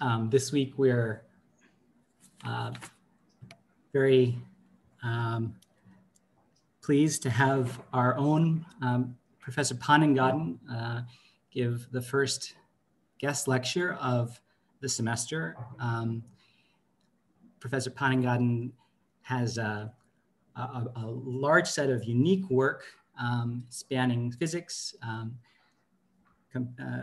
Um, this week we're uh, very um, pleased to have our own um, Professor Panangaden uh, give the first guest lecture of the semester. Um, Professor Panangaden has a, a, a, large set of unique work um, spanning physics, um, uh,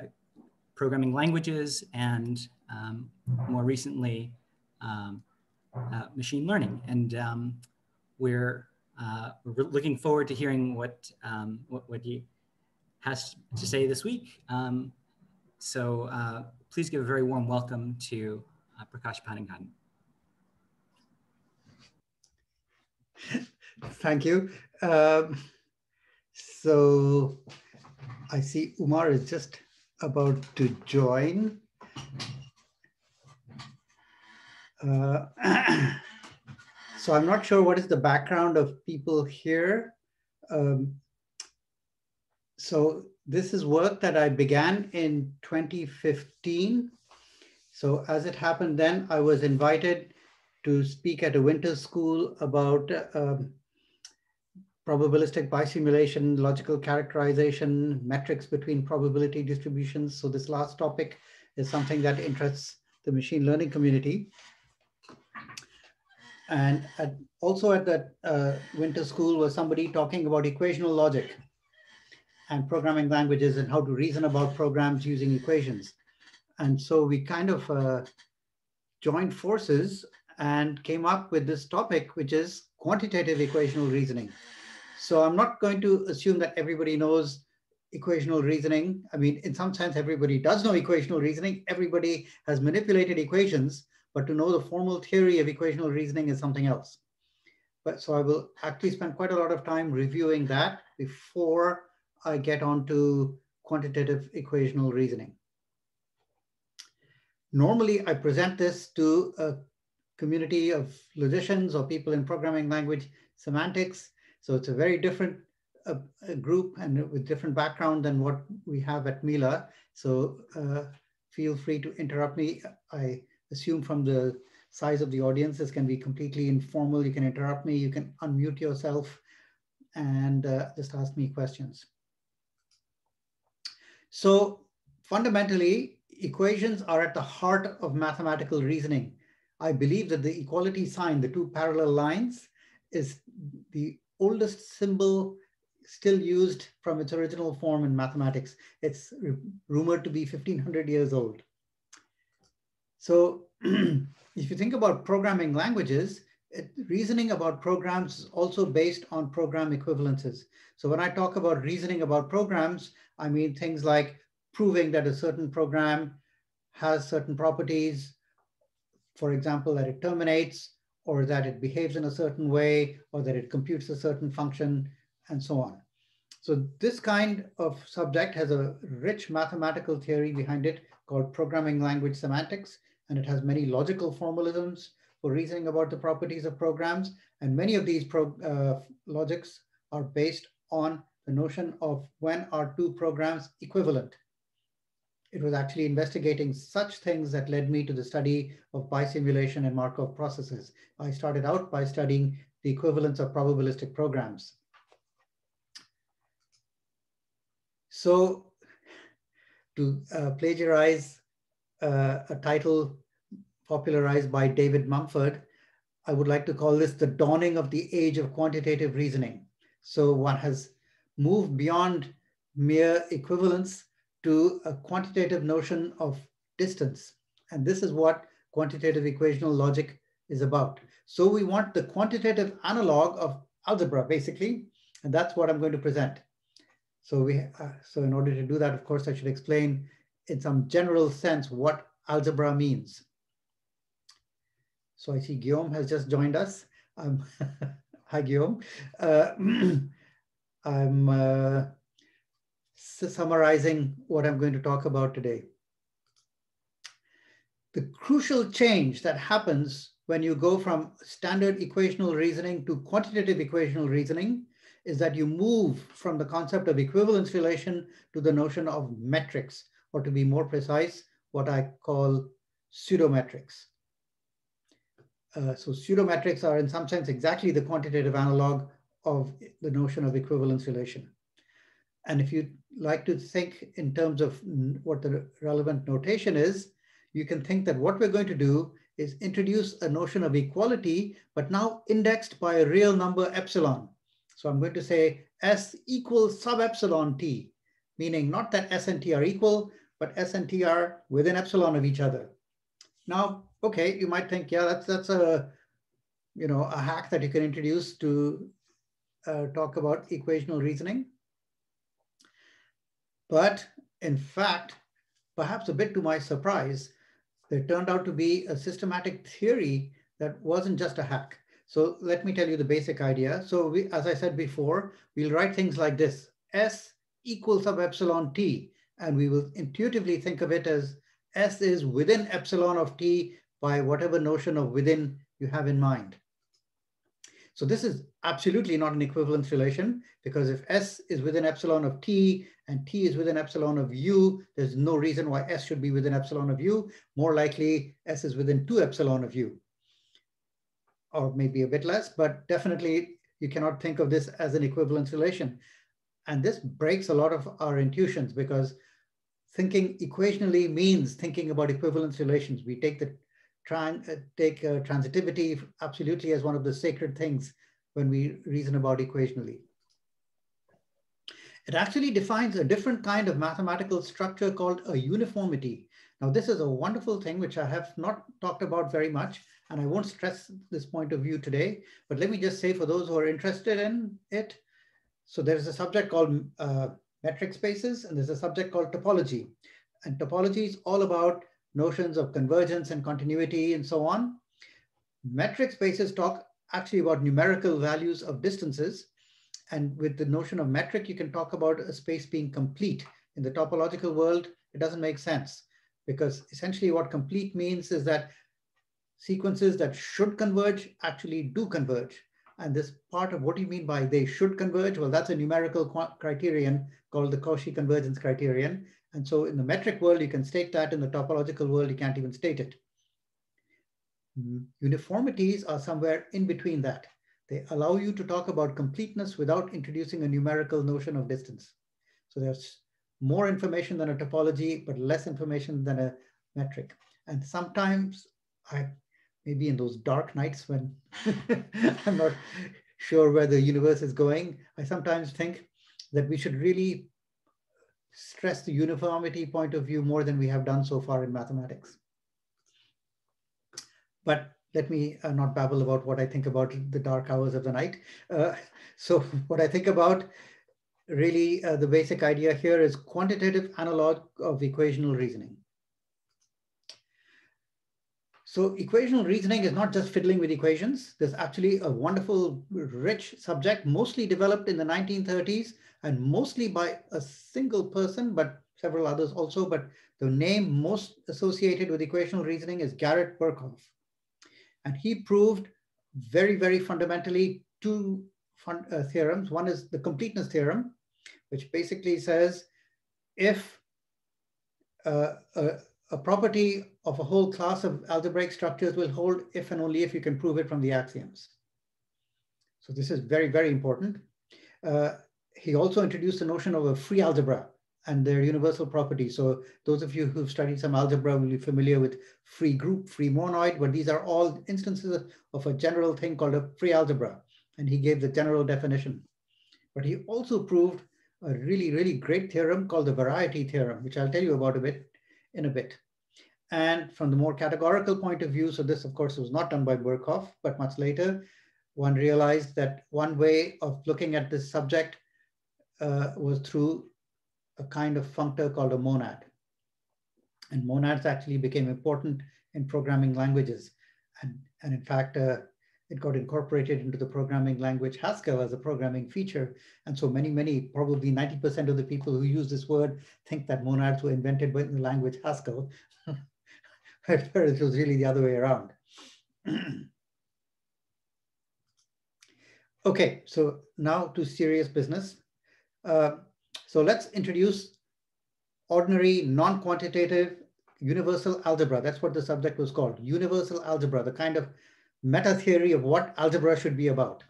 programming languages, and um, more recently, um, uh, machine learning. And um, we're, uh, we're looking forward to hearing what, um, what, what, he has to say this week. Um, so uh, please give a very warm welcome to uh, Prakash Panangaden. Thank you. Um, so I see Umar is just about to join. Uh, so I'm not sure what is the background of people here. Um, so this is work that I began in 2015. So as it happened then, I was invited to speak at a winter school about um, probabilistic bisimulation, logical characterization, metrics between probability distributions. So this last topic is something that interests the machine learning community. And at, also at that uh, winter school was somebody talking about equational logic and programming languages and how to reason about programs using equations. And so we kind of uh, joined forces and came up with this topic, which is quantitative equational reasoning. So I'm not going to assume that everybody knows equational reasoning. I mean, in some sense, everybody does know equational reasoning. Everybody has manipulated equations, but to know the formal theory of equational reasoning is something else. But so I will actually spend quite a lot of time reviewing that before I get on to quantitative equational reasoning. Normally, I present this to a community of logicians or people in programming language semantics. So it's a very different uh, group and with different background than what we have at Mila. So uh, feel free to interrupt me. I assume from the size of the audience, this can be completely informal. You can interrupt me, you can unmute yourself and uh, just ask me questions. So fundamentally, equations are at the heart of mathematical reasoning. I believe that the equality sign, the two parallel lines, is the oldest symbol still used from its original form in mathematics. It's rumored to be 1500 years old. So if you think about programming languages, it, reasoning about programs is also based on program equivalences. So when I talk about reasoning about programs, I mean things like proving that a certain program has certain properties, for example, that it terminates or that it behaves in a certain way or that it computes a certain function and so on. So this kind of subject has a rich mathematical theory behind it called programming language semantics, and it has many logical formalisms for reasoning about the properties of programs. And many of these uh, logics are based on the notion of when are two programs equivalent. It was actually investigating such things that led me to the study of bisimulation and Markov processes. I started out by studying the equivalence of probabilistic programs. So to uh, plagiarize a title popularized by David Mumford, I would like to call this the dawning of the age of quantitative reasoning. So one has moved beyond mere equivalence to a quantitative notion of distance. And this is what quantitative equational logic is about. So we want the quantitative analog of algebra, basically, and that's what I'm going to present. So we, uh, so in order to do that, of course, I should explain in some general sense what algebra means. So I see Guillaume has just joined us. Um, hi, Guillaume. Uh, I'm uh, summarizing what I'm going to talk about today. The crucial change that happens when you go from standard equational reasoning to quantitative equational reasoning is that you move from the concept of equivalence relation to the notion of metrics, or to be more precise, what I call pseudometrics. Uh, so pseudometrics are in some sense exactly the quantitative analog of the notion of equivalence relation. And if you like to think in terms of what the relevant notation is, you can think that what we're going to do is introduce a notion of equality, but now indexed by a real number epsilon. So I'm going to say S equals sub epsilon T, meaning not that S and T are equal, but S and T are within epsilon of each other. Now, okay, you might think, yeah, that's, that's a, you know, a hack that you can introduce to uh, talk about equational reasoning. But in fact, perhaps a bit to my surprise, there turned out to be a systematic theory that wasn't just a hack. So let me tell you the basic idea. So we, as I said before, we'll write things like this, S equals sub epsilon t, and we will intuitively think of it as S is within epsilon of t by whatever notion of within you have in mind. So this is absolutely not an equivalence relation because if S is within epsilon of T and T is within epsilon of U, there's no reason why S should be within epsilon of U. More likely S is within two epsilon of U or maybe a bit less, but definitely you cannot think of this as an equivalence relation. And this breaks a lot of our intuitions because thinking equationally means thinking about equivalence relations. We take the try uh, take uh, transitivity absolutely as one of the sacred things when we reason about equationally. It actually defines a different kind of mathematical structure called a uniformity. Now, this is a wonderful thing which I have not talked about very much, and I won't stress this point of view today, but let me just say for those who are interested in it, so there's a subject called uh, metric spaces, and there's a subject called topology. And topology is all about notions of convergence and continuity and so on. Metric spaces talk actually about numerical values of distances. And with the notion of metric, you can talk about a space being complete. In the topological world, it doesn't make sense because essentially what complete means is that sequences that should converge actually do converge. And this part of what do you mean by they should converge? Well, that's a numerical criterion called the Cauchy convergence criterion. And so in the metric world, you can state that. In the topological world, you can't even state it. Mm, uniformities are somewhere in between that. They allow you to talk about completeness without introducing a numerical notion of distance. So there's more information than a topology, but less information than a metric. And sometimes I, maybe in those dark nights when I'm not sure where the universe is going, I sometimes think that we should really stress the uniformity point of view more than we have done so far in mathematics. But let me uh, not babble about what I think about the dark hours of the night. Uh, so what I think about really uh, the basic idea here is quantitative analog of equational reasoning. So equational reasoning is not just fiddling with equations. There's actually a wonderful, rich subject, mostly developed in the 1930s and mostly by a single person, but several others also. But the name most associated with equational reasoning is Garrett Birkhoff. And he proved very, very fundamentally two fun, uh, theorems. One is the completeness theorem, which basically says if uh, a, a property of a whole class of algebraic structures will hold if and only if you can prove it from the axioms. So this is very, very important. Uh, he also introduced the notion of a free algebra and their universal properties. So those of you who've studied some algebra will be familiar with free group, free monoid, but these are all instances of a general thing called a free algebra. And he gave the general definition. But he also proved a really, really great theorem called the variety theorem, which I'll tell you about a bit in a bit. And from the more categorical point of view, so this of course was not done by Birkhoff, but much later, one realized that one way of looking at this subject uh, was through a kind of functor called a monad. And monads actually became important in programming languages. And, and in fact, uh, it got incorporated into the programming language Haskell as a programming feature. And so many, many, probably 90% of the people who use this word think that monads were invented by the language Haskell. it was really the other way around. okay, so now to serious business. Uh, so let's introduce ordinary non-quantitative universal algebra. That's what the subject was called, universal algebra, the kind of meta theory of what algebra should be about.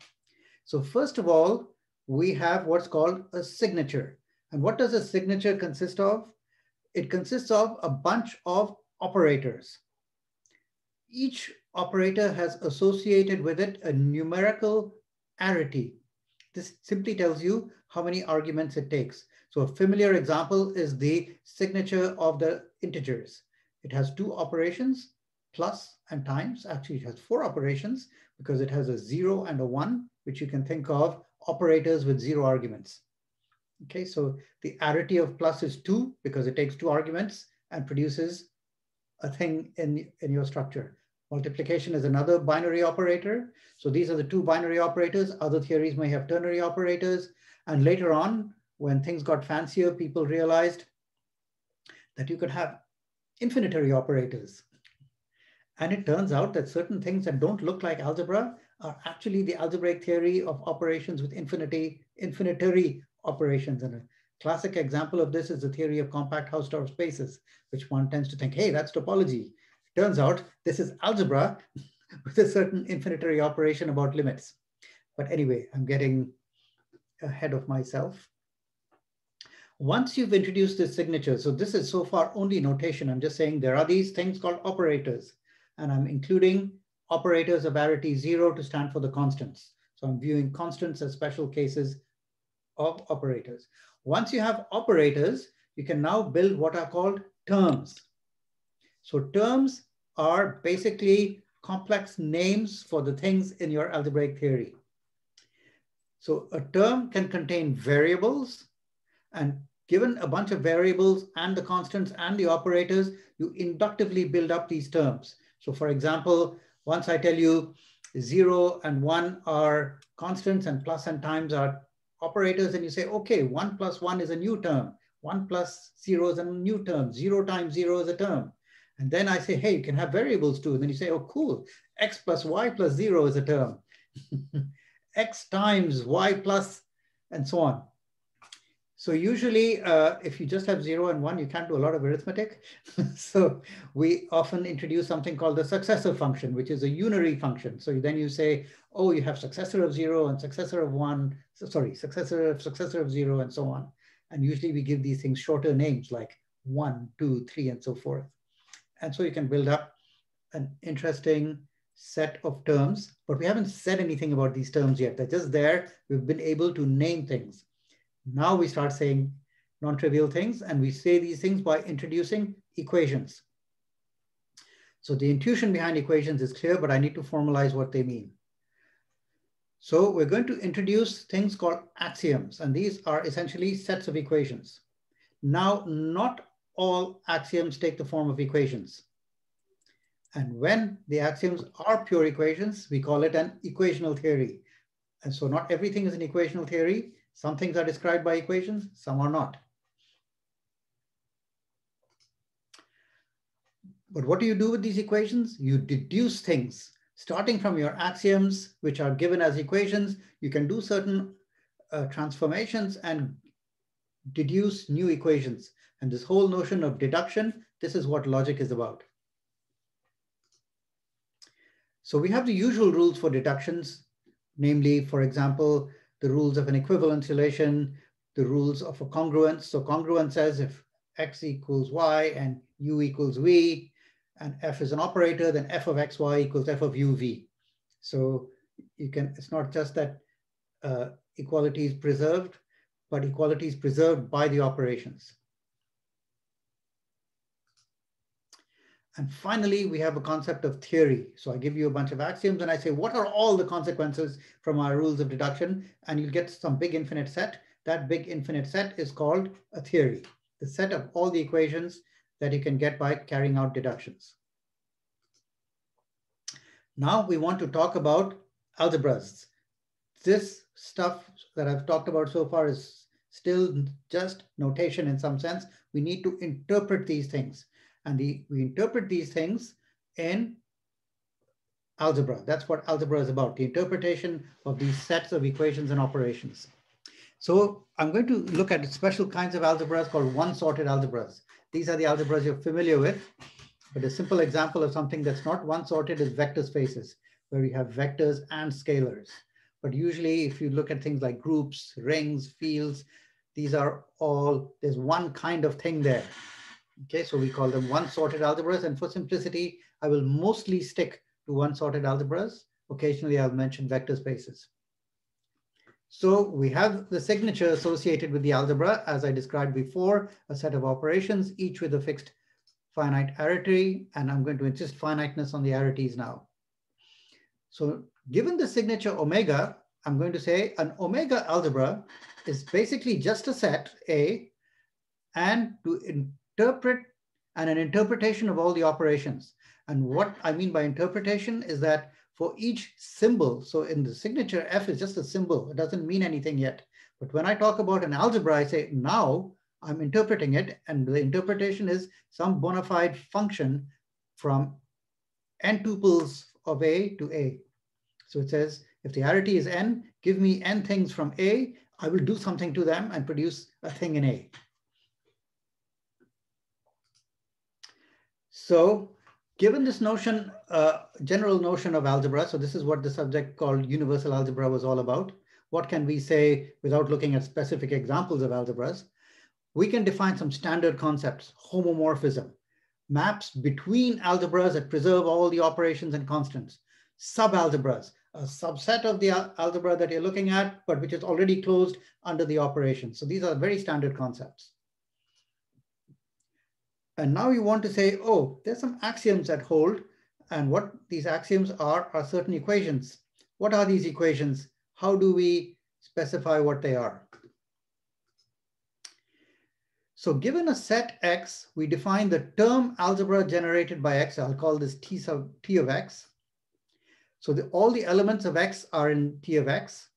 So first of all, we have what's called a signature. And what does a signature consist of? It consists of a bunch of operators. Each operator has associated with it a numerical arity. This simply tells you how many arguments it takes. So a familiar example is the signature of the integers. It has two operations, plus and times. Actually, it has four operations because it has a zero and a one, which you can think of operators with zero arguments. Okay, so the arity of plus is two because it takes two arguments and produces a thing in, in your structure. Multiplication is another binary operator. So these are the two binary operators. Other theories may have ternary operators. And later on, when things got fancier, people realized that you could have infinitary operators. And it turns out that certain things that don't look like algebra are actually the algebraic theory of operations with infinity, infinitary operations. And a classic example of this is the theory of compact Hausdorff spaces, which one tends to think, hey, that's topology. Turns out this is algebra with a certain infinitary operation about limits. But anyway, I'm getting ahead of myself. Once you've introduced this signature, so this is so far only notation. I'm just saying there are these things called operators, and I'm including operators of arity zero to stand for the constants. So I'm viewing constants as special cases of operators. Once you have operators, you can now build what are called terms. So terms are basically complex names for the things in your algebraic theory. So a term can contain variables and given a bunch of variables and the constants and the operators, you inductively build up these terms. So for example, once I tell you zero and one are constants and plus and times are operators, and you say, okay, one plus one is a new term. One plus zero is a new term. Zero times zero is a term. And then I say, hey, you can have variables too. And then you say, oh, cool. X plus Y plus zero is a term. X times Y plus, and so on. So usually, uh, if you just have zero and one, you can't do a lot of arithmetic. so we often introduce something called the successor function, which is a unary function. So then you say, oh, you have successor of zero and successor of one, so, sorry, successor of successor of zero and so on. And usually we give these things shorter names like one, two, three, and so forth. And so you can build up an interesting set of terms, but we haven't said anything about these terms yet. They're just there. We've been able to name things. Now we start saying non-trivial things and we say these things by introducing equations. So the intuition behind equations is clear, but I need to formalize what they mean. So we're going to introduce things called axioms, and these are essentially sets of equations. Now, not all axioms take the form of equations. And when the axioms are pure equations, we call it an equational theory. And so not everything is an equational theory. Some things are described by equations, some are not. But what do you do with these equations? You deduce things. Starting from your axioms, which are given as equations, you can do certain uh, transformations and deduce new equations. And this whole notion of deduction, this is what logic is about. So we have the usual rules for deductions, namely, for example, the rules of an equivalence relation, the rules of a congruence. So congruence says if x equals y and u equals v, and f is an operator, then f of xy equals f of uv. So you can, it's not just that uh, equality is preserved, but equality is preserved by the operations. And finally, we have a concept of theory. So I give you a bunch of axioms and I say, what are all the consequences from our rules of deduction? And you'll get some big infinite set. That big infinite set is called a theory, the set of all the equations that you can get by carrying out deductions. Now we want to talk about algebras. This stuff that I've talked about so far is still just notation in some sense. We need to interpret these things and the, we interpret these things in algebra. That's what algebra is about, the interpretation of these sets of equations and operations. So I'm going to look at special kinds of algebras called one-sorted algebras. These are the algebras you're familiar with. But a simple example of something that's not one sorted is vector spaces, where we have vectors and scalars. But usually if you look at things like groups, rings, fields, these are all, there's one kind of thing there. Okay, so we call them one sorted algebras. And for simplicity, I will mostly stick to one sorted algebras. Occasionally I'll mention vector spaces. So we have the signature associated with the algebra, as I described before, a set of operations, each with a fixed finite arity, and I'm going to insist finiteness on the arities now. So given the signature omega, I'm going to say an omega algebra is basically just a set A and to interpret and an interpretation of all the operations. And what I mean by interpretation is that for each symbol, so in the signature, F is just a symbol. It doesn't mean anything yet. But when I talk about an algebra, I say now I'm interpreting it. And the interpretation is some bona fide function from n tuples of A to A. So it says, if the arity is n, give me n things from A, I will do something to them and produce a thing in A. So given this notion, uh, general notion of algebra, so this is what the subject called universal algebra was all about. What can we say without looking at specific examples of algebras? We can define some standard concepts, homomorphism, maps between algebras that preserve all the operations and constants, subalgebras, a subset of the algebra that you're looking at, but which is already closed under the operation. So these are very standard concepts. And now you want to say, oh, there's some axioms that hold. And what these axioms are, are certain equations. What are these equations? How do we specify what they are? So given a set X, we define the term algebra generated by X. I'll call this T, sub, T of X. So the, all the elements of X are in T of X.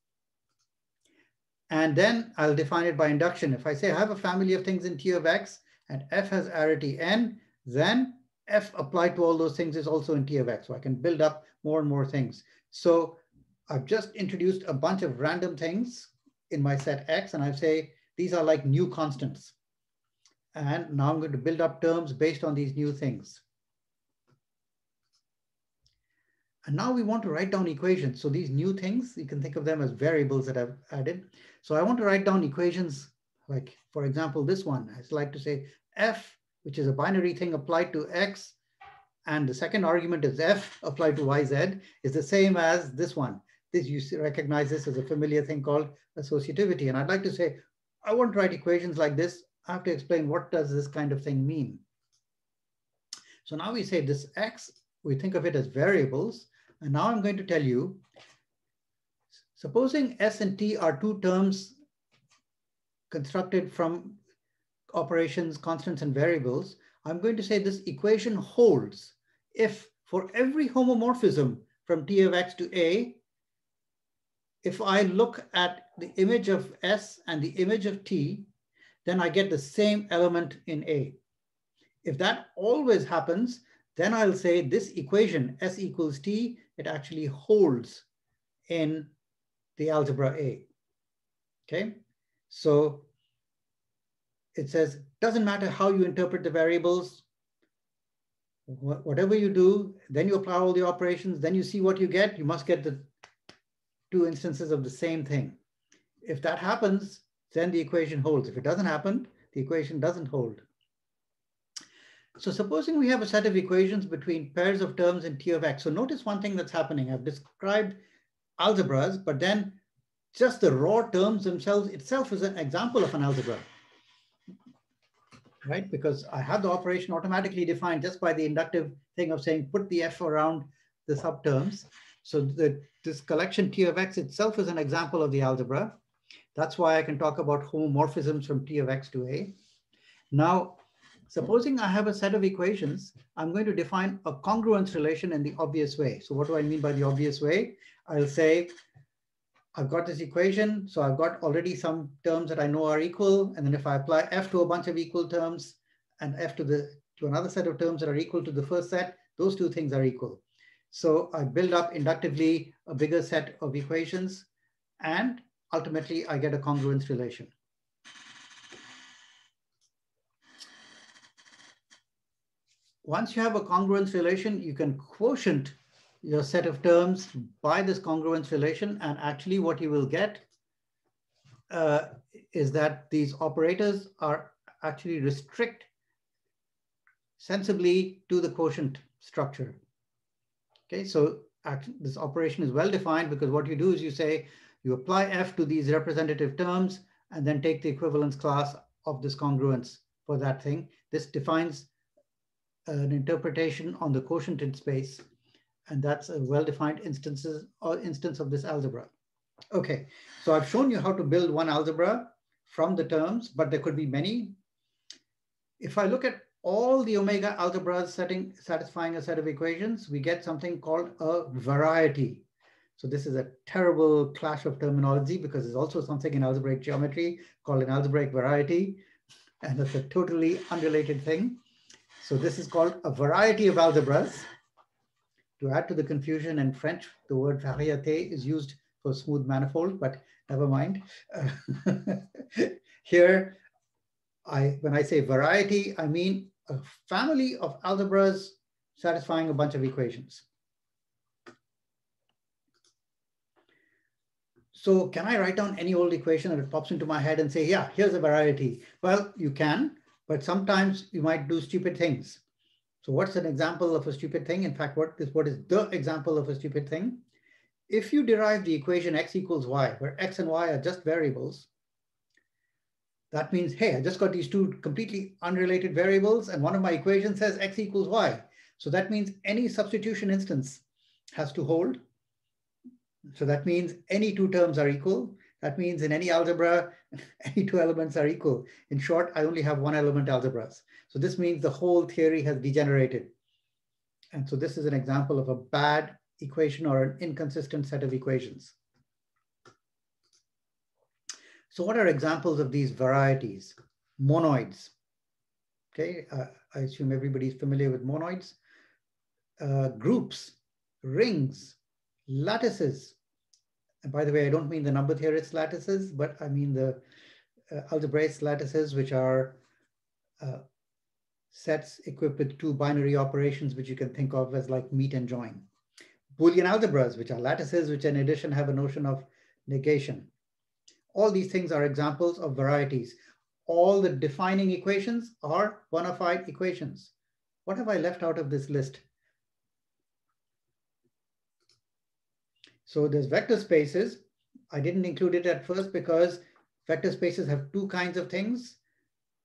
And then I'll define it by induction. If I say I have a family of things in T of X, and f has arity n, then f applied to all those things is also in T of x. So I can build up more and more things. So I've just introduced a bunch of random things in my set x, and I say these are like new constants. And now I'm going to build up terms based on these new things. And now we want to write down equations. So these new things, you can think of them as variables that I've added. So I want to write down equations like, for example, this one, I'd like to say f, which is a binary thing applied to x, and the second argument is f applied to yz, is the same as this one. This You recognize this as a familiar thing called associativity. And I'd like to say, I want to write equations like this. I have to explain what does this kind of thing mean. So now we say this x, we think of it as variables. And now I'm going to tell you, supposing s and t are two terms constructed from operations, constants, and variables, I'm going to say this equation holds if for every homomorphism from T of x to A, if I look at the image of S and the image of T, then I get the same element in A. If that always happens, then I'll say this equation, S equals T, it actually holds in the algebra A. Okay, so it says, doesn't matter how you interpret the variables, whatever you do, then you apply all the operations, then you see what you get, you must get the two instances of the same thing. If that happens, then the equation holds. If it doesn't happen, the equation doesn't hold. So supposing we have a set of equations between pairs of terms in T of x. So notice one thing that's happening. I've described algebras, but then just the raw terms themselves itself is an example of an algebra right? Because I have the operation automatically defined just by the inductive thing of saying put the f around the subterms. So the, this collection T of x itself is an example of the algebra. That's why I can talk about homomorphisms from T of x to A. Now, supposing I have a set of equations, I'm going to define a congruence relation in the obvious way. So what do I mean by the obvious way? I'll say I've got this equation, so I've got already some terms that I know are equal. And then if I apply f to a bunch of equal terms and f to the to another set of terms that are equal to the first set, those two things are equal. So I build up inductively a bigger set of equations and ultimately I get a congruence relation. once you have a congruence relation, you can quotient your set of terms by this congruence relation. And actually what you will get uh, is that these operators are actually restrict sensibly to the quotient structure. Okay, so this operation is well defined because what you do is you say, you apply F to these representative terms and then take the equivalence class of this congruence for that thing. This defines an interpretation on the quotient in space. And that's a well-defined instances or instance of this algebra. Okay, so I've shown you how to build one algebra from the terms, but there could be many. If I look at all the omega algebras setting, satisfying a set of equations, we get something called a variety. So this is a terrible clash of terminology because there's also something in algebraic geometry called an algebraic variety. And that's a totally unrelated thing. So this is called a variety of algebras. To add to the confusion in French, the word variété is used for smooth manifold, but never mind. Uh, here, I when I say variety, I mean a family of algebras satisfying a bunch of equations. So can I write down any old equation that pops into my head and say, yeah, here's a variety? Well, you can, but sometimes you might do stupid things. So what's an example of a stupid thing? In fact, what is, what is the example of a stupid thing? If you derive the equation x equals y, where x and y are just variables, that means, hey, I just got these two completely unrelated variables and one of my equations says x equals y. So that means any substitution instance has to hold. So that means any two terms are equal. That means in any algebra, any two elements are equal. In short, I only have one element algebras. So this means the whole theory has degenerated. And so this is an example of a bad equation or an inconsistent set of equations. So what are examples of these varieties? Monoids. Okay, uh, I assume everybody's familiar with monoids. Uh, groups, rings, lattices, and by the way, I don't mean the number theorist lattices, but I mean the uh, algebraic lattices, which are uh, sets equipped with two binary operations, which you can think of as like meet and join. Boolean algebras, which are lattices, which in addition have a notion of negation. All these things are examples of varieties. All the defining equations are bona fide equations. What have I left out of this list? So there's vector spaces. I didn't include it at first because vector spaces have two kinds of things,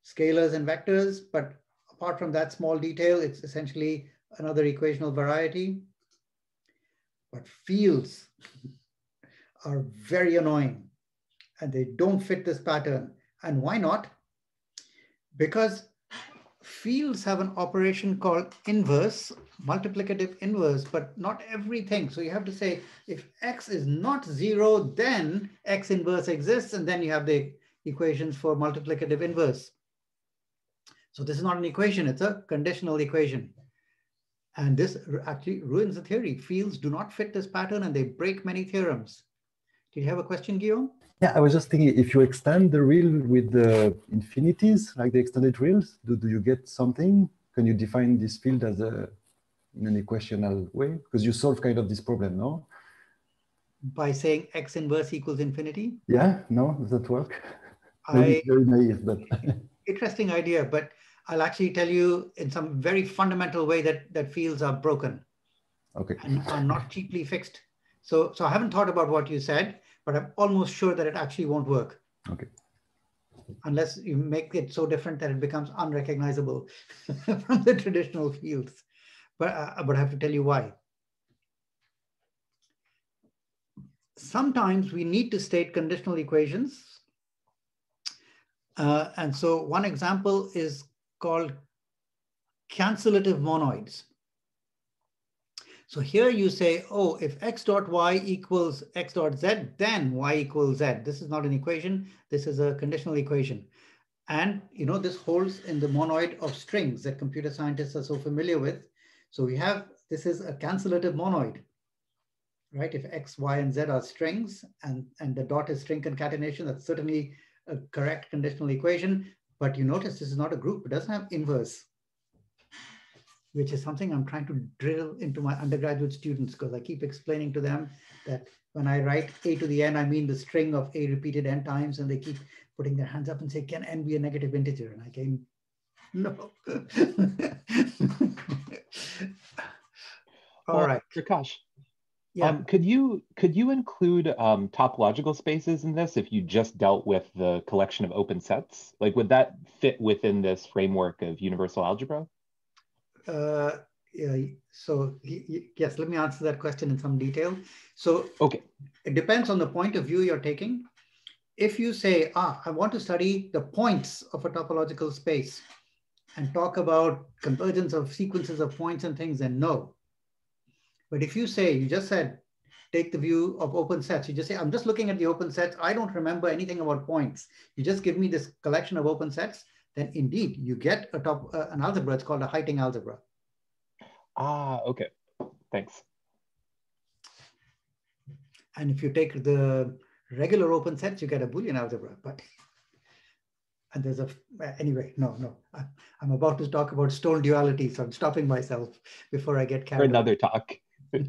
scalars and vectors, but apart from that small detail, it's essentially another equational variety. But fields are very annoying and they don't fit this pattern. And why not? Because fields have an operation called inverse, multiplicative inverse, but not everything. So you have to say, if x is not zero, then x inverse exists, and then you have the equations for multiplicative inverse. So this is not an equation, it's a conditional equation. And this actually ruins the theory. Fields do not fit this pattern and they break many theorems. Do you have a question, Guillaume? Yeah, I was just thinking, if you extend the real with the infinities, like the extended reals, do, do you get something? Can you define this field as a in an equational way? Because you solve kind of this problem, no? By saying x inverse equals infinity? Yeah, no, does that work? I, very naive, but interesting idea, but I'll actually tell you in some very fundamental way that that fields are broken. Okay. And are not cheaply fixed. So, so I haven't thought about what you said, but I'm almost sure that it actually won't work. Okay. Unless you make it so different that it becomes unrecognizable from the traditional fields. But, uh, but I have to tell you why. Sometimes we need to state conditional equations. Uh, and so one example is called cancellative monoids. So here you say, oh, if x dot y equals x dot z, then y equals z. This is not an equation. This is a conditional equation. And you know this holds in the monoid of strings that computer scientists are so familiar with. So we have, this is a cancellative monoid, right? If x, y, and z are strings and, and the dot is string concatenation, that's certainly a correct conditional equation. But you notice this is not a group. It doesn't have inverse. which is something I'm trying to drill into my undergraduate students because I keep explaining to them that when I write a to the n, I mean the string of a repeated n times, and they keep putting their hands up and say, can n be a negative integer? And I came, no. All Well, right. Prakash, Yeah. um, could you could you include um, topological spaces in this if you just dealt with the collection of open sets? Like, would that fit within this framework of universal algebra? Uh, yeah, so yes, let me answer that question in some detail. So Okay. it depends on the point of view you're taking. If you say, ah, I want to study the points of a topological space and talk about convergence of sequences of points and things, then no. But if you say, you just said, take the view of open sets, you just say, I'm just looking at the open sets. I don't remember anything about points. You just give me this collection of open sets, then indeed you get a top, uh, an algebra. It's called a Heyting algebra. Ah, okay. Thanks. And if you take the regular open sets, you get a Boolean algebra. But and there's a anyway, no, no. I, I'm about to talk about stone duality, so I'm stopping myself before I get For carried. away. another talk.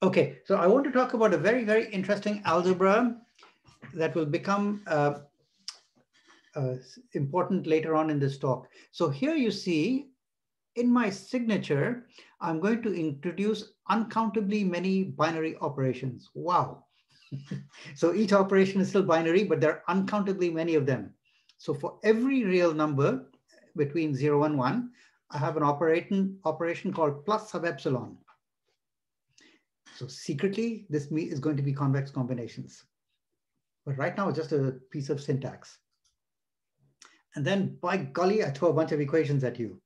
Okay, so I want to talk about a very, very interesting algebra that will become uh, uh, important later on in this talk. So here you see in my signature, I'm going to introduce uncountably many binary operations. Wow. so each operation is still binary, but there are uncountably many of them. So for every real number between zero and one, I have an operation, operation called plus sub epsilon. So secretly, this is going to be convex combinations. But right now, it's just a piece of syntax. And then by golly, I throw a bunch of equations at you.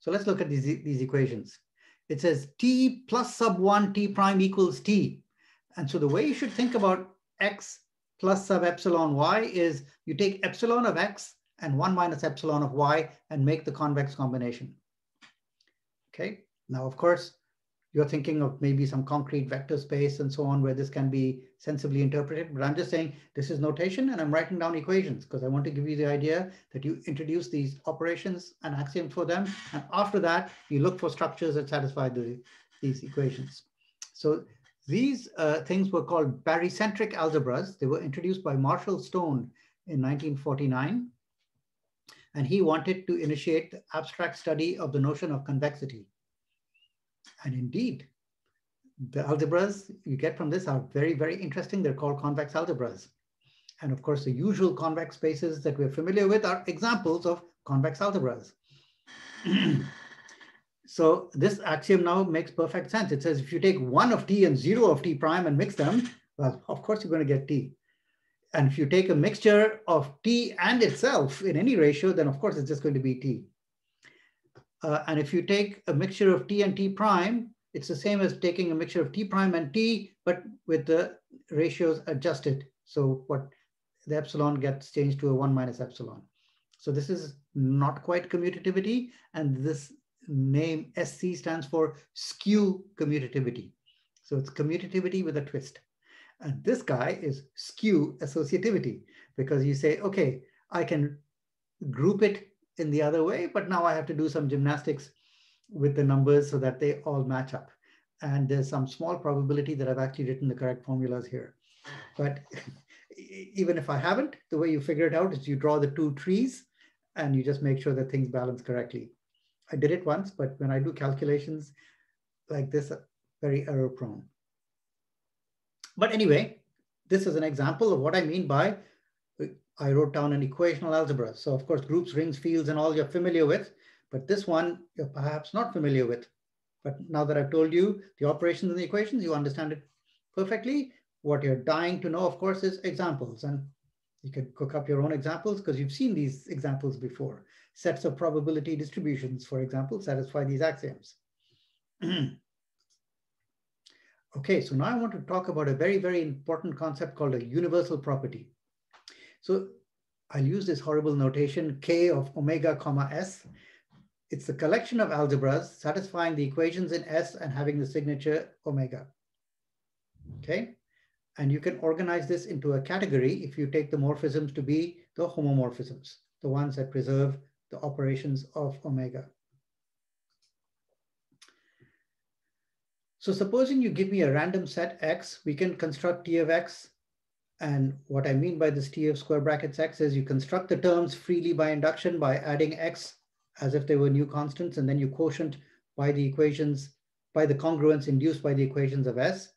So let's look at these, these equations. It says t plus sub one t prime equals t. And so the way you should think about x plus sub epsilon y is you take epsilon of x and one minus epsilon of y and make the convex combination. Okay, now of course, you're thinking of maybe some concrete vector space and so on where this can be sensibly interpreted. But I'm just saying this is notation and I'm writing down equations because I want to give you the idea that you introduce these operations and axioms for them. And after that, you look for structures that satisfy the, these equations. So these uh, things were called barycentric algebras. They were introduced by Marshall Stone in 1949. And he wanted to initiate the abstract study of the notion of convexity. And indeed, the algebras you get from this are very, very interesting. They're called convex algebras. And of course, the usual convex spaces that we're familiar with are examples of convex algebras. so this axiom now makes perfect sense. It says if you take one of t and zero of t prime and mix them, well, of course you're going to get t. And if you take a mixture of t and itself in any ratio, then of course it's just going to be t. Uh, and if you take a mixture of t and t prime, it's the same as taking a mixture of t prime and t, but with the ratios adjusted. So what the epsilon gets changed to a one minus epsilon. So this is not quite commutativity. And this name SC stands for skew commutativity. So it's commutativity with a twist. And this guy is skew associativity because you say, okay, I can group it in the other way, but now I have to do some gymnastics with the numbers so that they all match up. And there's some small probability that I've actually written the correct formulas here. But even if I haven't, the way you figure it out is you draw the two trees and you just make sure that things balance correctly. I did it once, but when I do calculations like this, very error prone. But anyway, this is an example of what I mean by I wrote down an equational algebra. So of course, groups, rings, fields, and all you're familiar with, but this one you're perhaps not familiar with. But now that I've told you the operations and the equations, you understand it perfectly. What you're dying to know, of course, is examples. And you can cook up your own examples because you've seen these examples before. Sets of probability distributions, for example, satisfy these axioms. okay, so now I want to talk about a very, very important concept called a universal property. So I'll use this horrible notation K of omega comma S. It's the collection of algebras satisfying the equations in S and having the signature omega. Okay, and you can organize this into a category if you take the morphisms to be the homomorphisms, the ones that preserve the operations of omega. So supposing you give me a random set X, we can construct T of X. And what I mean by this T of square brackets X is you construct the terms freely by induction by adding X as if they were new constants, and then you quotient by the equations, by the congruence induced by the equations of S.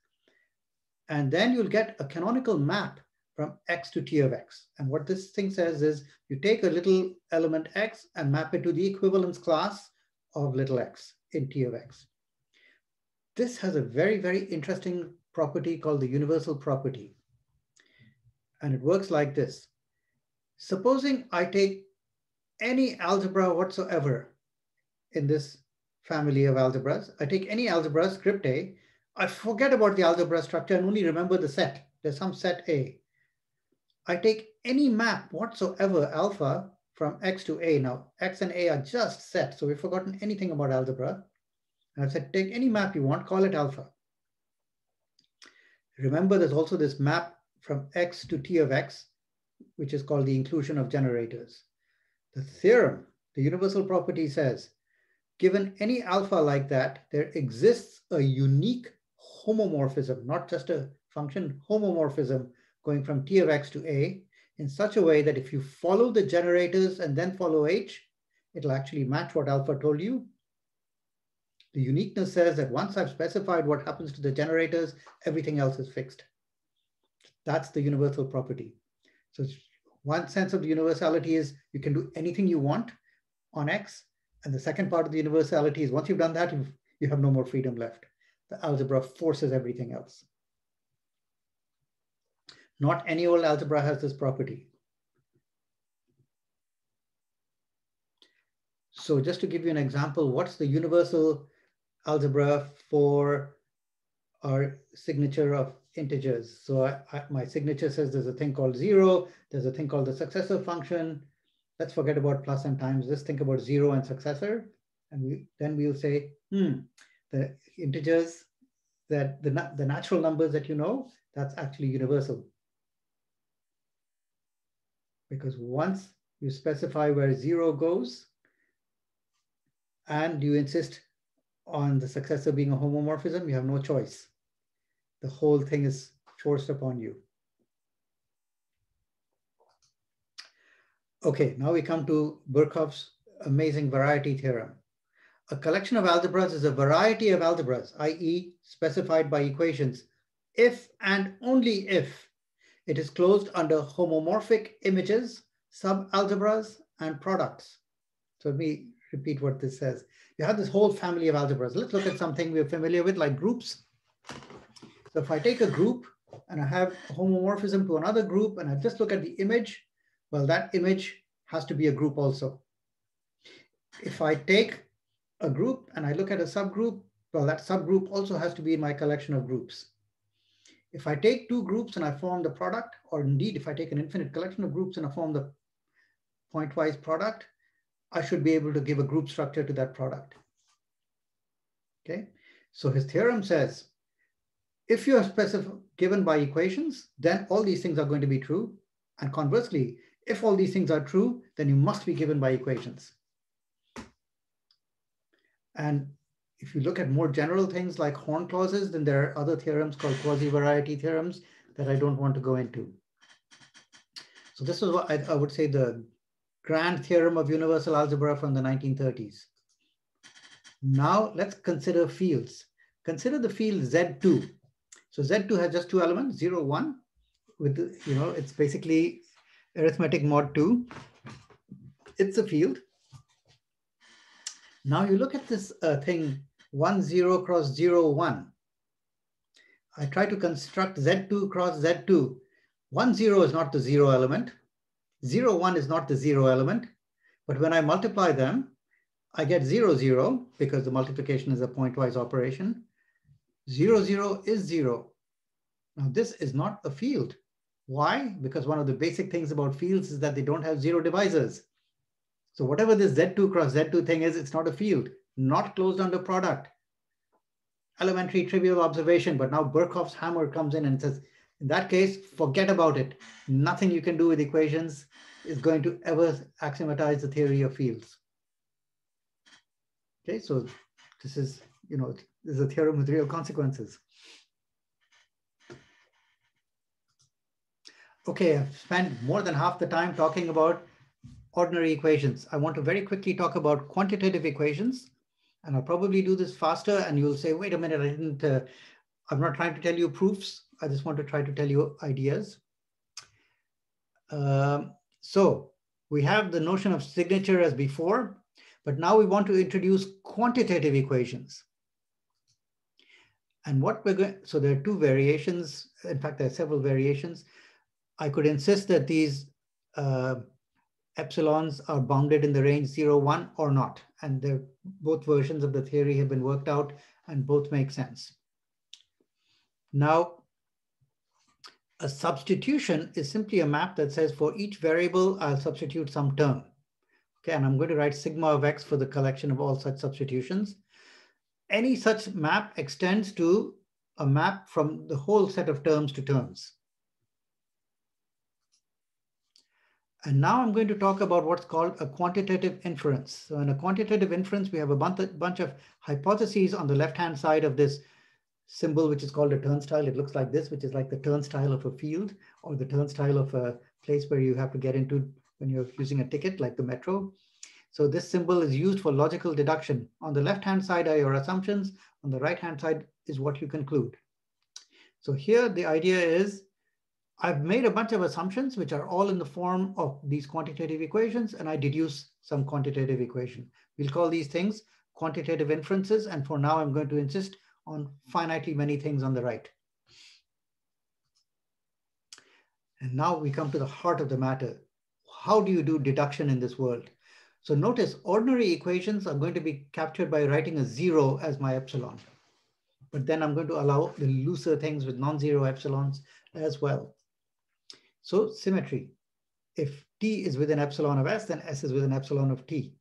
And then you'll get a canonical map from X to T of X. And what this thing says is you take a little element X and map it to the equivalence class of little x in T of X. This has a very, very interesting property called the universal property. And it works like this. Supposing I take any algebra whatsoever in this family of algebras, I take any algebra, script A, I forget about the algebra structure and only remember the set. There's some set A. I take any map whatsoever, alpha, from X to A. Now, X and A are just set, so we've forgotten anything about algebra. And I've said, take any map you want, call it alpha. Remember, there's also this map from X to T of X, which is called the inclusion of generators. The theorem, the universal property says, given any alpha like that, there exists a unique homomorphism, not just a function, homomorphism going from T of X to A in such a way that if you follow the generators and then follow H, it'll actually match what alpha told you. The uniqueness says that once I've specified what happens to the generators, everything else is fixed. That's the universal property. So one sense of the universality is you can do anything you want on X. And the second part of the universality is once you've done that, you've, you have no more freedom left. The algebra forces everything else. Not any old algebra has this property. So just to give you an example, what's the universal algebra for our signature of integers? So I, I, my signature says there's a thing called zero, there's a thing called the successor function. Let's forget about plus and times, just think about zero and successor. And we, then we'll say, hmm, the integers that the, the natural numbers that you know, that's actually universal because once you specify where zero goes and you insist on the successor being a homomorphism, you have no choice. The whole thing is forced upon you. Okay, now we come to Birkhoff's amazing variety theorem. A collection of algebras is a variety of algebras, i.e. specified by equations, if and only if it is closed under homomorphic images, subalgebras, and products. So let me repeat what this says. You have this whole family of algebras. Let's look at something we're familiar with like groups. So if I take a group and I have homomorphism to another group and I just look at the image, well, that image has to be a group also. If I take a group and I look at a subgroup, well, that subgroup also has to be in my collection of groups. If I take two groups and I form the product, or indeed if I take an infinite collection of groups and I form the pointwise product, I should be able to give a group structure to that product. Okay, so his theorem says, if you are specific given by equations, then all these things are going to be true. And conversely, if all these things are true, then you must be given by equations. And if you look at more general things like horn clauses, then there are other theorems called quasi-variety theorems that I don't want to go into. So this is what I, I would say the grand theorem of universal algebra from the 1930s. Now let's consider fields. Consider the field Z2. So Z2 has just two elements, 0, 1, with, you know, it's basically arithmetic mod 2. It's a field. Now you look at this uh, thing 1, 0 cross 0, 1. I try to construct Z2 cross Z2. 1, 0 is not the zero element. 0, 1 is not the zero element. But when I multiply them, I get 0, 0 because the multiplication is a pointwise operation. 0, 0 is 0. Now this is not a field. Why? Because one of the basic things about fields is that they don't have zero divisors. So whatever this Z2 cross Z2 thing is, it's not a field not closed under product. Elementary trivial observation, but now Birkhoff's hammer comes in and says, in that case, forget about it. Nothing you can do with equations is going to ever axiomatize the theory of fields. Okay, so this is you know, this is a theorem with real consequences. Okay, I've spent more than half the time talking about ordinary equations. I want to very quickly talk about quantitative equations. And I'll probably do this faster and you'll say, wait a minute, I didn't, uh, I'm not trying to tell you proofs. I just want to try to tell you ideas. Um, so we have the notion of signature as before, but now we want to introduce quantitative equations. And what we're going, so there are two variations. In fact, there are several variations. I could insist that these uh, epsilons are bounded in the range 0, 1 or not. And both versions of the theory have been worked out and both make sense. Now, a substitution is simply a map that says for each variable, I'll substitute some term. Okay, and I'm going to write sigma of x for the collection of all such substitutions. Any such map extends to a map from the whole set of terms to terms. And now I'm going to talk about what's called a quantitative inference. So in a quantitative inference, we have a bunch of hypotheses on the left-hand side of this symbol, which is called a turnstile. It looks like this, which is like the turnstile of a field or the turnstile of a place where you have to get into when you're using a ticket, like the metro. So this symbol is used for logical deduction. On the left-hand side are your assumptions. On the right-hand side is what you conclude. So here the idea is I've made a bunch of assumptions, which are all in the form of these quantitative equations, and I deduce some quantitative equation. We'll call these things quantitative inferences. And for now, I'm going to insist on finitely many things on the right. And now we come to the heart of the matter. How do you do deduction in this world? So notice ordinary equations are going to be captured by writing a zero as my epsilon. But then I'm going to allow the looser things with non-zero epsilons as well. So symmetry. If t is within epsilon of s, then s is within epsilon of t.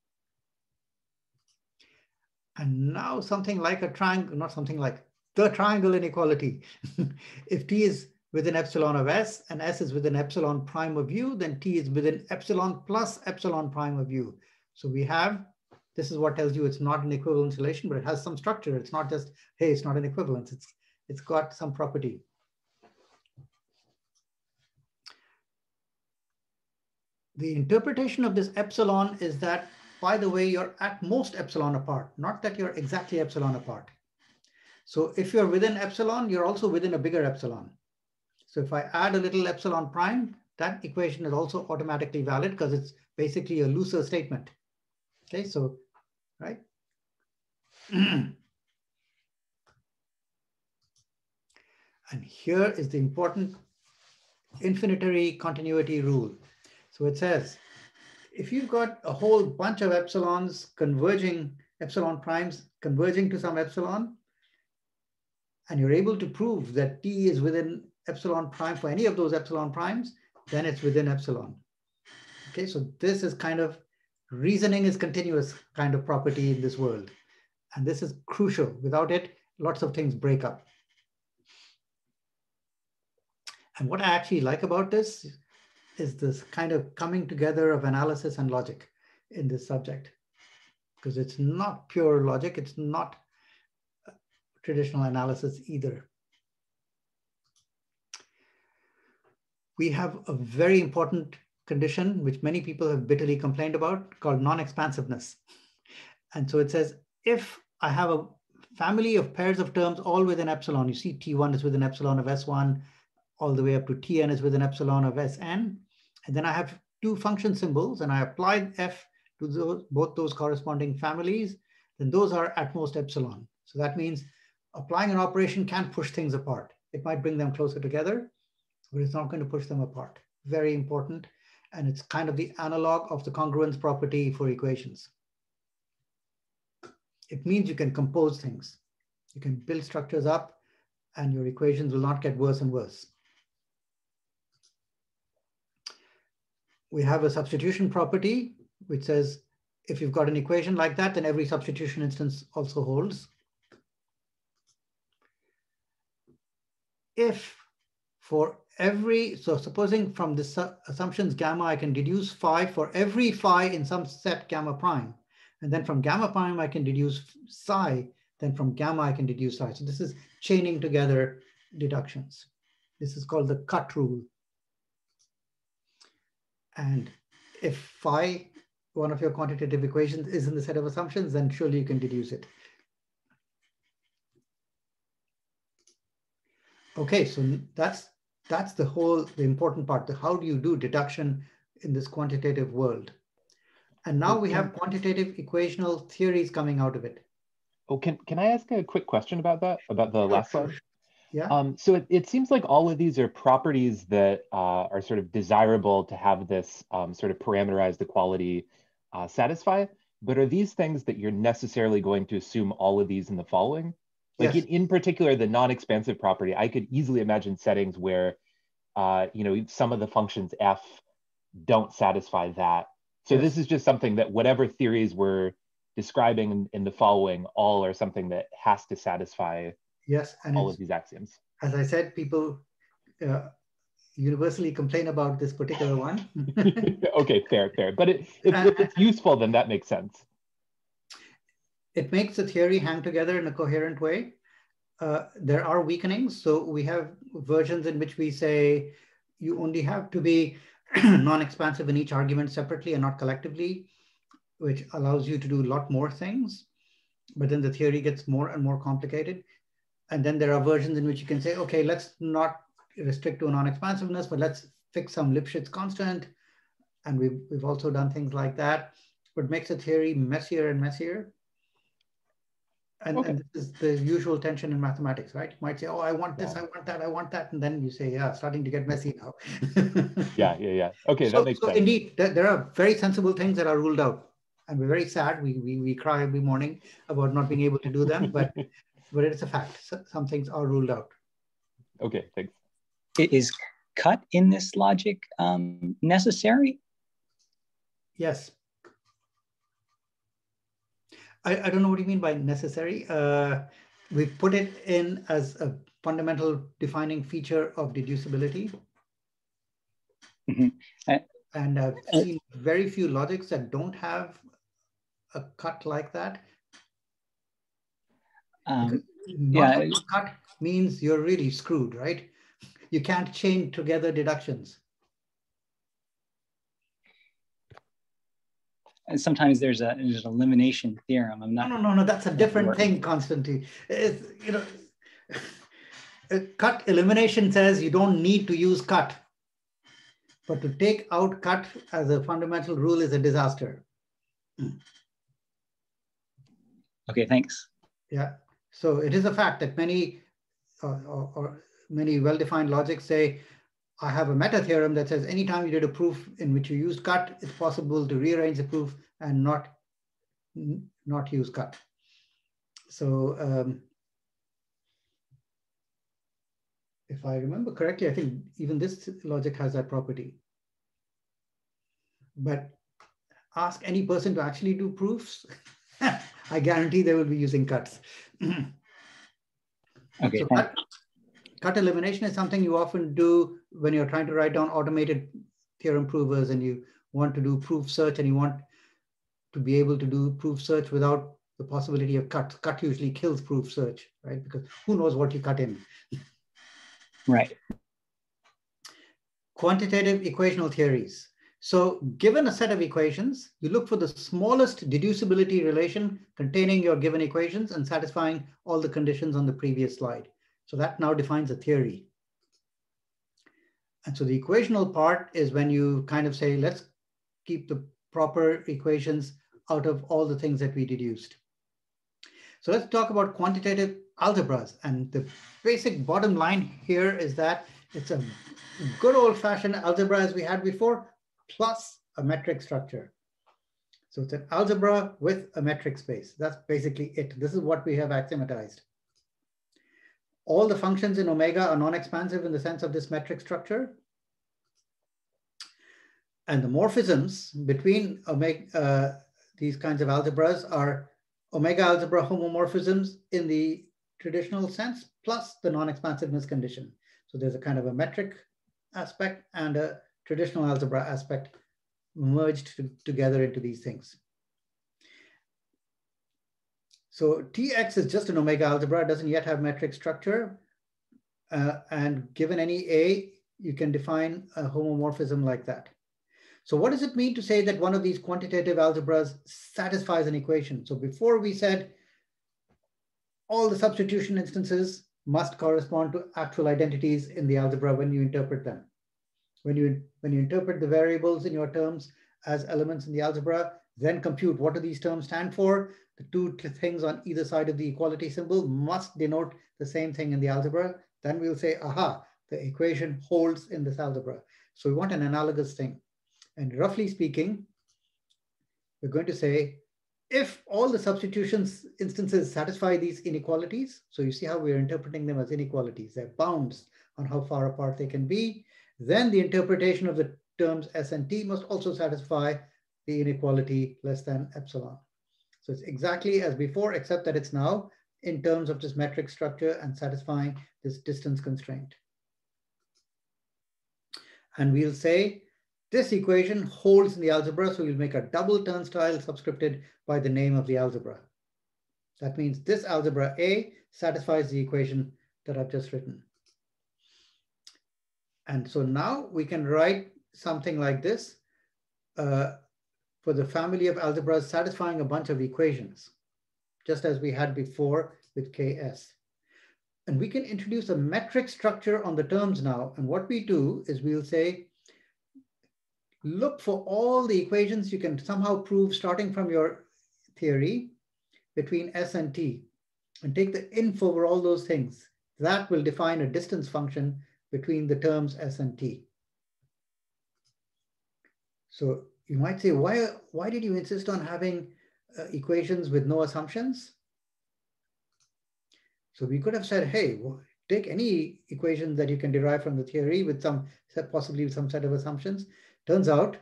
And now something like a triangle, not something like the triangle inequality. if t is within epsilon of s and s is within epsilon prime of u, then t is within epsilon plus epsilon prime of u. So we have, this is what tells you it's not an equivalence relation, but it has some structure. It's not just, hey, it's not an equivalence. It's, it's got some property. The interpretation of this epsilon is that, by the way, you're at most epsilon apart, not that you're exactly epsilon apart. So if you're within epsilon, you're also within a bigger epsilon. So if I add a little epsilon prime, that equation is also automatically valid because it's basically a looser statement. Okay, so, right? and here is the important infinitary continuity rule. So it says, if you've got a whole bunch of epsilons converging, epsilon primes converging to some epsilon, and you're able to prove that t is within epsilon prime for any of those epsilon primes, then it's within epsilon. Okay, so this is kind of reasoning is continuous kind of property in this world. And this is crucial. Without it, lots of things break up. And what I actually like about this is this kind of coming together of analysis and logic in this subject because it's not pure logic. It's not traditional analysis either. We have a very important condition, which many people have bitterly complained about, called non-expansiveness. And so it says, if I have a family of pairs of terms all within epsilon, you see T1 is within epsilon of S1, all the way up to Tn is with an epsilon of Sn. And then I have two function symbols and I applied f to those, both those corresponding families, then those are at most epsilon. So that means applying an operation can't push things apart. It might bring them closer together, but it's not going to push them apart. Very important. And it's kind of the analog of the congruence property for equations. It means you can compose things. You can build structures up and your equations will not get worse and worse. We have a substitution property, which says if you've got an equation like that, then every substitution instance also holds. If for every, so supposing from this assumptions gamma, I can deduce phi for every phi in some set gamma prime. And then from gamma prime, I can deduce psi, Then from gamma, I can deduce psi. So this is chaining together deductions. This is called the cut rule. And if phi, one of your quantitative equations, is in the set of assumptions, then surely you can deduce it. Okay, so that's that's the whole the important part. The how do you do deduction in this quantitative world? And now we have quantitative equational theories coming out of it. Oh, can, can I ask a quick question about that, about the last slide? Yeah. Um, so it, it seems like all of these are properties that uh, are sort of desirable to have this um, sort of parameterized equality uh, satisfy, but are these things that you're necessarily going to assume all of these in the following? Like Yes. in, in particular, the non-expansive property, I could easily imagine settings where, uh, you know, some of the functions f don't satisfy that. So Yes. this is just something that whatever theories we're describing in, in the following, all are something that has to satisfy Yes, and all of these axioms. as I said, people uh, universally complain about this particular one. okay, fair, fair. But it, if, if it's useful, then that makes sense. it makes the theory hang together in a coherent way. Uh, there are weakenings. So we have versions in which we say you only have to be non-expansive in each argument separately and not collectively, which allows you to do a lot more things. But then the theory gets more and more complicated. And then there are versions in which you can say, okay, let's not restrict to non-expansiveness, but let's fix some Lipschitz constant. And we've, we've also done things like that, but makes the theory messier and messier. And, Okay. and this is the usual tension in mathematics, right? You might say, oh, I want this, I want that, I want that. And then you say, yeah, starting to get messy now. Yeah, yeah, yeah. Okay, so, that makes so sense. indeed, there, there are very sensible things that are ruled out. And we're very sad. We, we, we cry every morning about not being able to do them, but, but it's a fact. So, some things are ruled out. Okay, thanks. I- Is cut in this logic um, necessary? Yes. I, I don't know what you mean by necessary. Uh, we put it in as a fundamental defining feature of deducibility. Mhm. Uh, And I've uh, seen very few logics that don't have a cut like that. Um, yeah. cut means you're really screwed, right? You can't chain together deductions. and sometimes there's a there's an elimination theorem. I'm No, not. no, no, no, that's a different work. thing, Constantine. It's, you know, cut elimination says you don't need to use cut. But to take out cut as a fundamental rule is a disaster. Okay, thanks. Yeah, so it is a fact that many uh, or, or many well-defined logics say, I have a meta theorem that says anytime you did a proof in which you used cut, it's possible to rearrange the proof and not not use cut. So um, if I remember correctly, I think even this logic has that property. But ask any person to actually do proofs, I guarantee they will be using cuts. Okay, So cut, cut elimination is something you often do when you're trying to write down automated theorem provers and you want to do proof search and you want to be able to do proof search without the possibility of cut. Cut usually kills proof search, right? Because who knows what you cut in. right. Quantitative equational theories. So given a set of equations, you look for the smallest deducibility relation containing your given equations and satisfying all the conditions on the previous slide. So that now defines a theory. And so the equational part is when you kind of say, let's keep the proper equations out of all the things that we deduced. So let's talk about quantitative algebras. And the basic bottom line here is that it's a good old fashioned algebra as we had before, plus a metric structure. So it's an algebra with a metric space. That's basically it. This is what we have axiomatized. All the functions in omega are non-expansive in the sense of this metric structure. And the morphisms between omega, uh, these kinds of algebras are omega algebra homomorphisms in the traditional sense, plus the non-expansiveness condition. So there's a kind of a metric aspect and a traditional algebra aspect merged to, together into these things. So Tx is just an omega algebra, doesn't yet have metric structure. Uh, and given any A, you can define a homomorphism like that. So what does it mean to say that one of these quantitative algebras satisfies an equation? So before we said all the substitution instances must correspond to actual identities in the algebra when you interpret them. When you, when you interpret the variables in your terms as elements in the algebra, then compute what do these terms stand for. The two things on either side of the equality symbol must denote the same thing in the algebra. Then we'll say, aha, the equation holds in this algebra. So we want an analogous thing. And roughly speaking, we're going to say, if all the substitutions instances satisfy these inequalities, so you see how we're interpreting them as inequalities, they're bounds on how far apart they can be, then the interpretation of the terms S and T must also satisfy the inequality less than epsilon. So it's exactly as before, except that it's now in terms of this metric structure and satisfying this distance constraint. And we'll say this equation holds in the algebra, so we'll make a double turnstile subscripted by the name of the algebra. That means this algebra A satisfies the equation that I've just written. And so now we can write something like this uh, for the family of algebras satisfying a bunch of equations, just as we had before with KS. And we can introduce a metric structure on the terms now. And what we do is we'll say, look for all the equations you can somehow prove starting from your theory between S and T and take the inf over all those things. That will define a distance function between the terms S and T. So you might say, why, why did you insist on having uh, equations with no assumptions? So we could have said, hey, take any equation that you can derive from the theory with some, possibly some set of assumptions. Turns out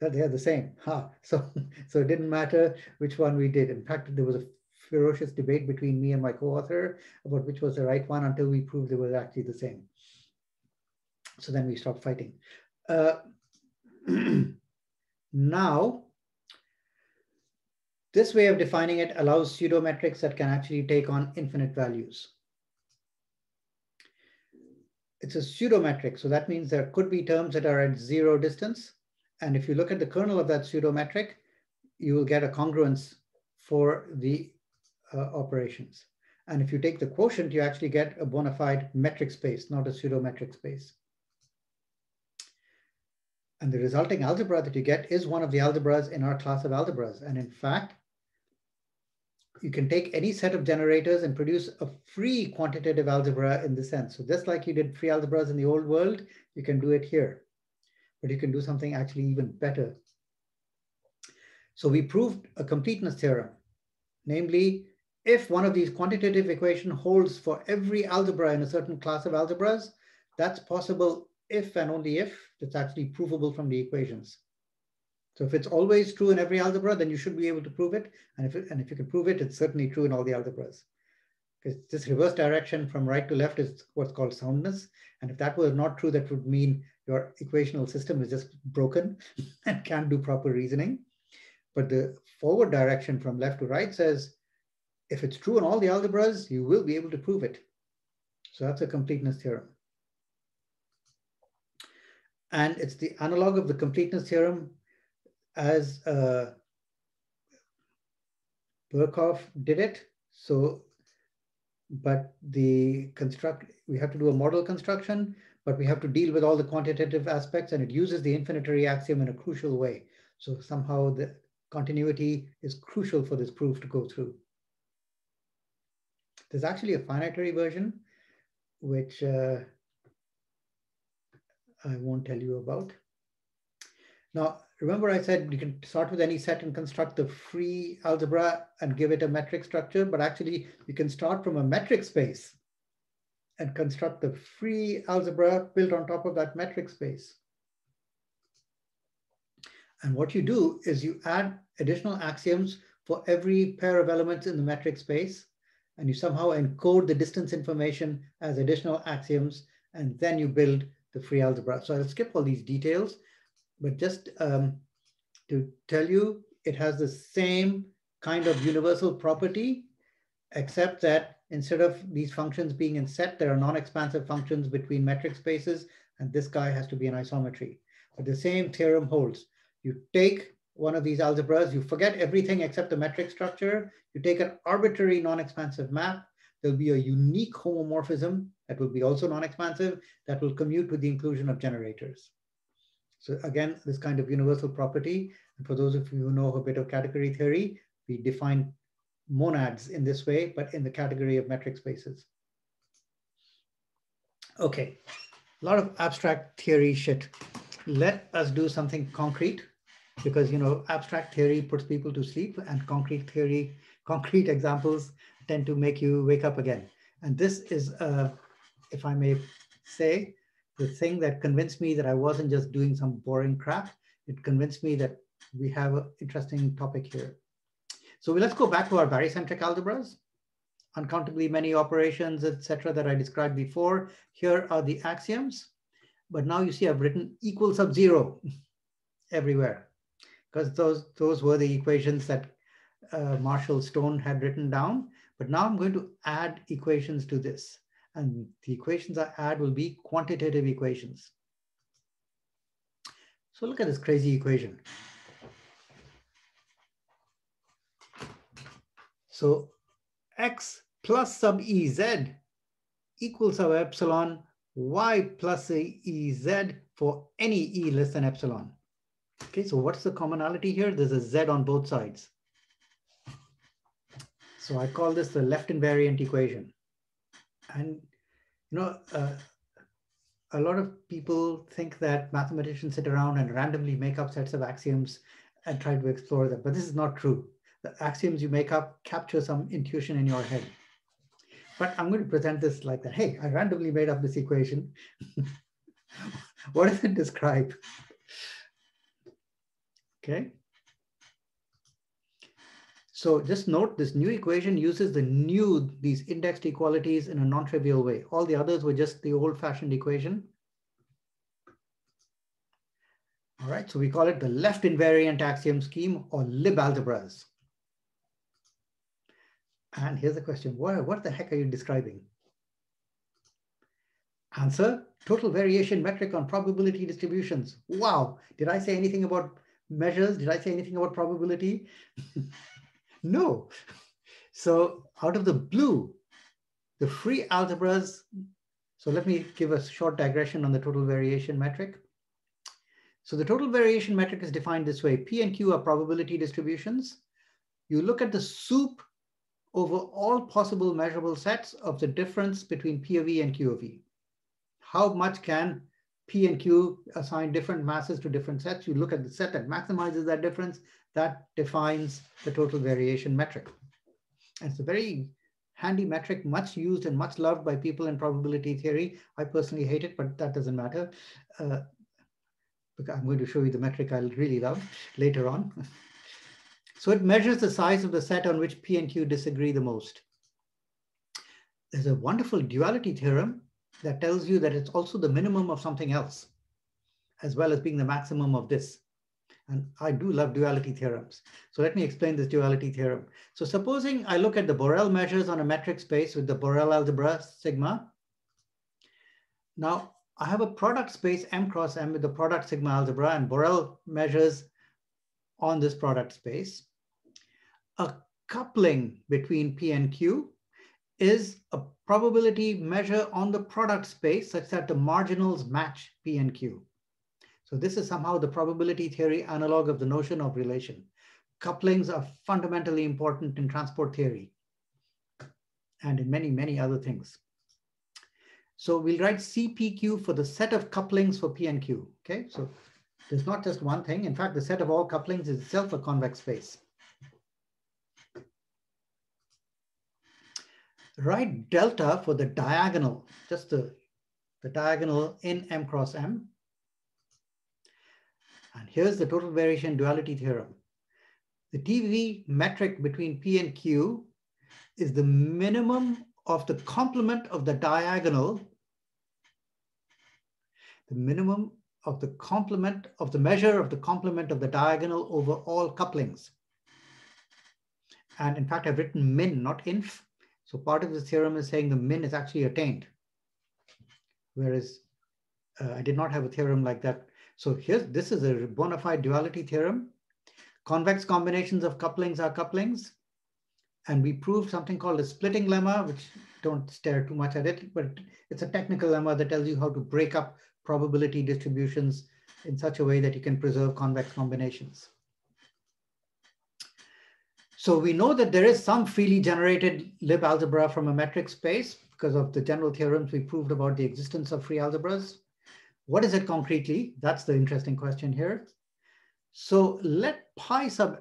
that they are the same. So, so it didn't matter which one we did. In fact, there was a ferocious debate between me and my co-author about which was the right one until we proved they were actually the same. So then we stop fighting. Uh, now, this way of defining it allows pseudometrics that can actually take on infinite values. It's a pseudometric, so that means there could be terms that are at zero distance. And if you look at the kernel of that pseudometric, you will get a congruence for the uh, operations. And if you take the quotient, you actually get a bona fide metric space, not a pseudometric space. And the resulting algebra that you get is one of the algebras in our class of algebras. And in fact, you can take any set of generators and produce a free quantitative algebra in the sense. So just like you did free algebras in the old world, you can do it here. But you can do something actually even better. So we proved a completeness theorem. Namely, if one of these quantitative equation holds for every algebra in a certain class of algebras, that's possible if and only if it's actually provable from the equations. So if it's always true in every algebra, then you should be able to prove it. And if, it, and if you can prove it, it's certainly true in all the algebras. Because this reverse direction from right to left is what's called soundness. And if that was not true, that would mean your equational system is just broken and can't do proper reasoning. But the forward direction from left to right says, if it's true in all the algebras, you will be able to prove it. So that's a completeness theorem. And it's the analog of the completeness theorem as uh, Birkhoff did it. So, but the construct, we have to do a model construction, but we have to deal with all the quantitative aspects and it uses the infinitary axiom in a crucial way. So somehow the continuity is crucial for this proof to go through. There's actually a finitary version, which uh, I won't tell you about. Now, remember I said you can start with any set and construct the free algebra and give it a metric structure, but actually you can start from a metric space and construct the free algebra built on top of that metric space. And what you do is you add additional axioms for every pair of elements in the metric space, and you somehow encode the distance information as additional axioms, and then you build the free algebra. So I'll skip all these details, but just um, to tell you, it has the same kind of universal property, except that instead of these functions being in set, there are non-expansive functions between metric spaces, and this guy has to be an isometry. But the same theorem holds. You take one of these algebras, you forget everything except the metric structure, you take an arbitrary non-expansive map, there'll be a unique homomorphism that will be also non-expansive that will commute with the inclusion of generators. So again, this kind of universal property. And for those of you who know a bit of category theory, we define monads in this way, but in the category of metric spaces. Okay, a lot of abstract theory shit. Let us do something concrete because, you know, abstract theory puts people to sleep and concrete theory, concrete examples tend to make you wake up again. And this is, uh, if I may say, the thing that convinced me that I wasn't just doing some boring crap. It convinced me that we have an interesting topic here. So let's go back to our barycentric algebras. Uncountably many operations, etc., that I described before. Here are the axioms. But now you see I've written equal sub zero everywhere because those, those were the equations that uh, Marshall Stone had written down. But now I'm going to add equations to this. And the equations I add will be quantitative equations. So look at this crazy equation. So x plus sub ez equals sub epsilon y plus ez for any e less than epsilon. Okay, so what's the commonality here? There's a z on both sides. So I call this the left invariant equation. And you know, uh, a lot of people think that mathematicians sit around and randomly make up sets of axioms and try to explore them, but this is not true. The axioms you make up capture some intuition in your head. But I'm going to present this like that. Hey, I randomly made up this equation. what does it describe? Okay. So just note this new equation uses the new, these indexed equalities in a non-trivial way. All the others were just the old fashioned equation. All right, so we call it the left invariant axiom scheme or lib algebras. And here's the question, what, what the heck are you describing? Answer, total variation metric on probability distributions. Wow, did I say anything about measures? Did I say anything about probability? No. So out of the blue, the free algebras, so let me give a short digression on the total variation metric. So the total variation metric is defined this way. P and Q are probability distributions. You look at the sup over all possible measurable sets of the difference between P of E and Q of E. How much can P and Q assign different masses to different sets? You look at the set that maximizes that difference that defines the total variation metric. And it's a very handy metric, much used and much loved by people in probability theory. I personally hate it, but that doesn't matter. Uh, I'm going to show you the metric I really love later on. so it measures the size of the set on which P and Q disagree the most. There's a wonderful duality theorem that tells you that it's also the minimum of something else, as well as being the maximum of this. And I do love duality theorems. So let me explain this duality theorem. So supposing I look at the Borel measures on a metric space with the Borel algebra sigma. Now I have a product space M cross M with the product sigma algebra and Borel measures on this product space. A coupling between P and Q is a probability measure on the product space such that the marginals match P and Q. So this is somehow the probability theory analog of the notion of relation. Couplings are fundamentally important in transport theory and in many, many other things. So we'll write CPQ for the set of couplings for P and Q, okay? So there's not just one thing. In fact, the set of all couplings is itself a convex space. Write delta for the diagonal, just the, the diagonal in M cross M. And here's the total variation duality theorem. The TV metric between P and Q is the minimum of the complement of the diagonal, the minimum of the complement of the measure of the complement of the diagonal over all couplings. And in fact, I've written min, not inf. So part of the theorem is saying the min is actually attained. Whereas uh, I did not have a theorem like that. So here, this is a bona fide duality theorem. Convex combinations of couplings are couplings. And we proved something called a splitting lemma, which don't stare too much at it, but it's a technical lemma that tells you how to break up probability distributions in such a way that you can preserve convex combinations. So we know that there is some freely generated lib algebra from a metric space because of the general theorems we proved about the existence of free algebras. What is it concretely? That's the interesting question here. So let pi sub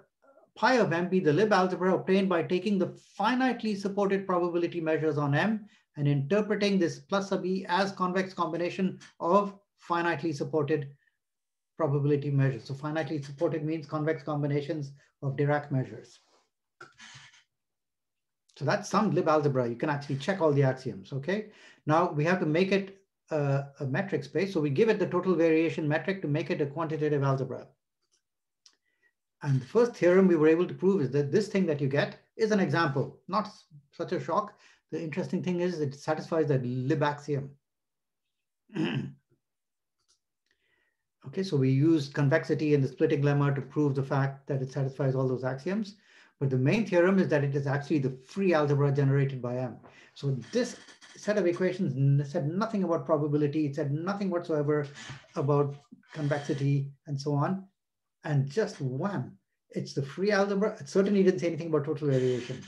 pi of m be the lib algebra obtained by taking the finitely supported probability measures on m and interpreting this plus sub e as convex combination of finitely supported probability measures. So finitely supported means convex combinations of Dirac measures. So that's some lib algebra. You can actually check all the axioms, okay? Now we have to make it a, a metric space. So we give it the total variation metric to make it a quantitative algebra. And the first theorem we were able to prove is that this thing that you get is an example, not such a shock. The interesting thing is it satisfies the lib axiom. okay, so we use convexity and the splitting lemma to prove the fact that it satisfies all those axioms. But the main theorem is that it is actually the free algebra generated by M. So this set of equations said nothing about probability. It said nothing whatsoever about convexity and so on. And just wham, it's the free algebra. It certainly didn't say anything about total variation.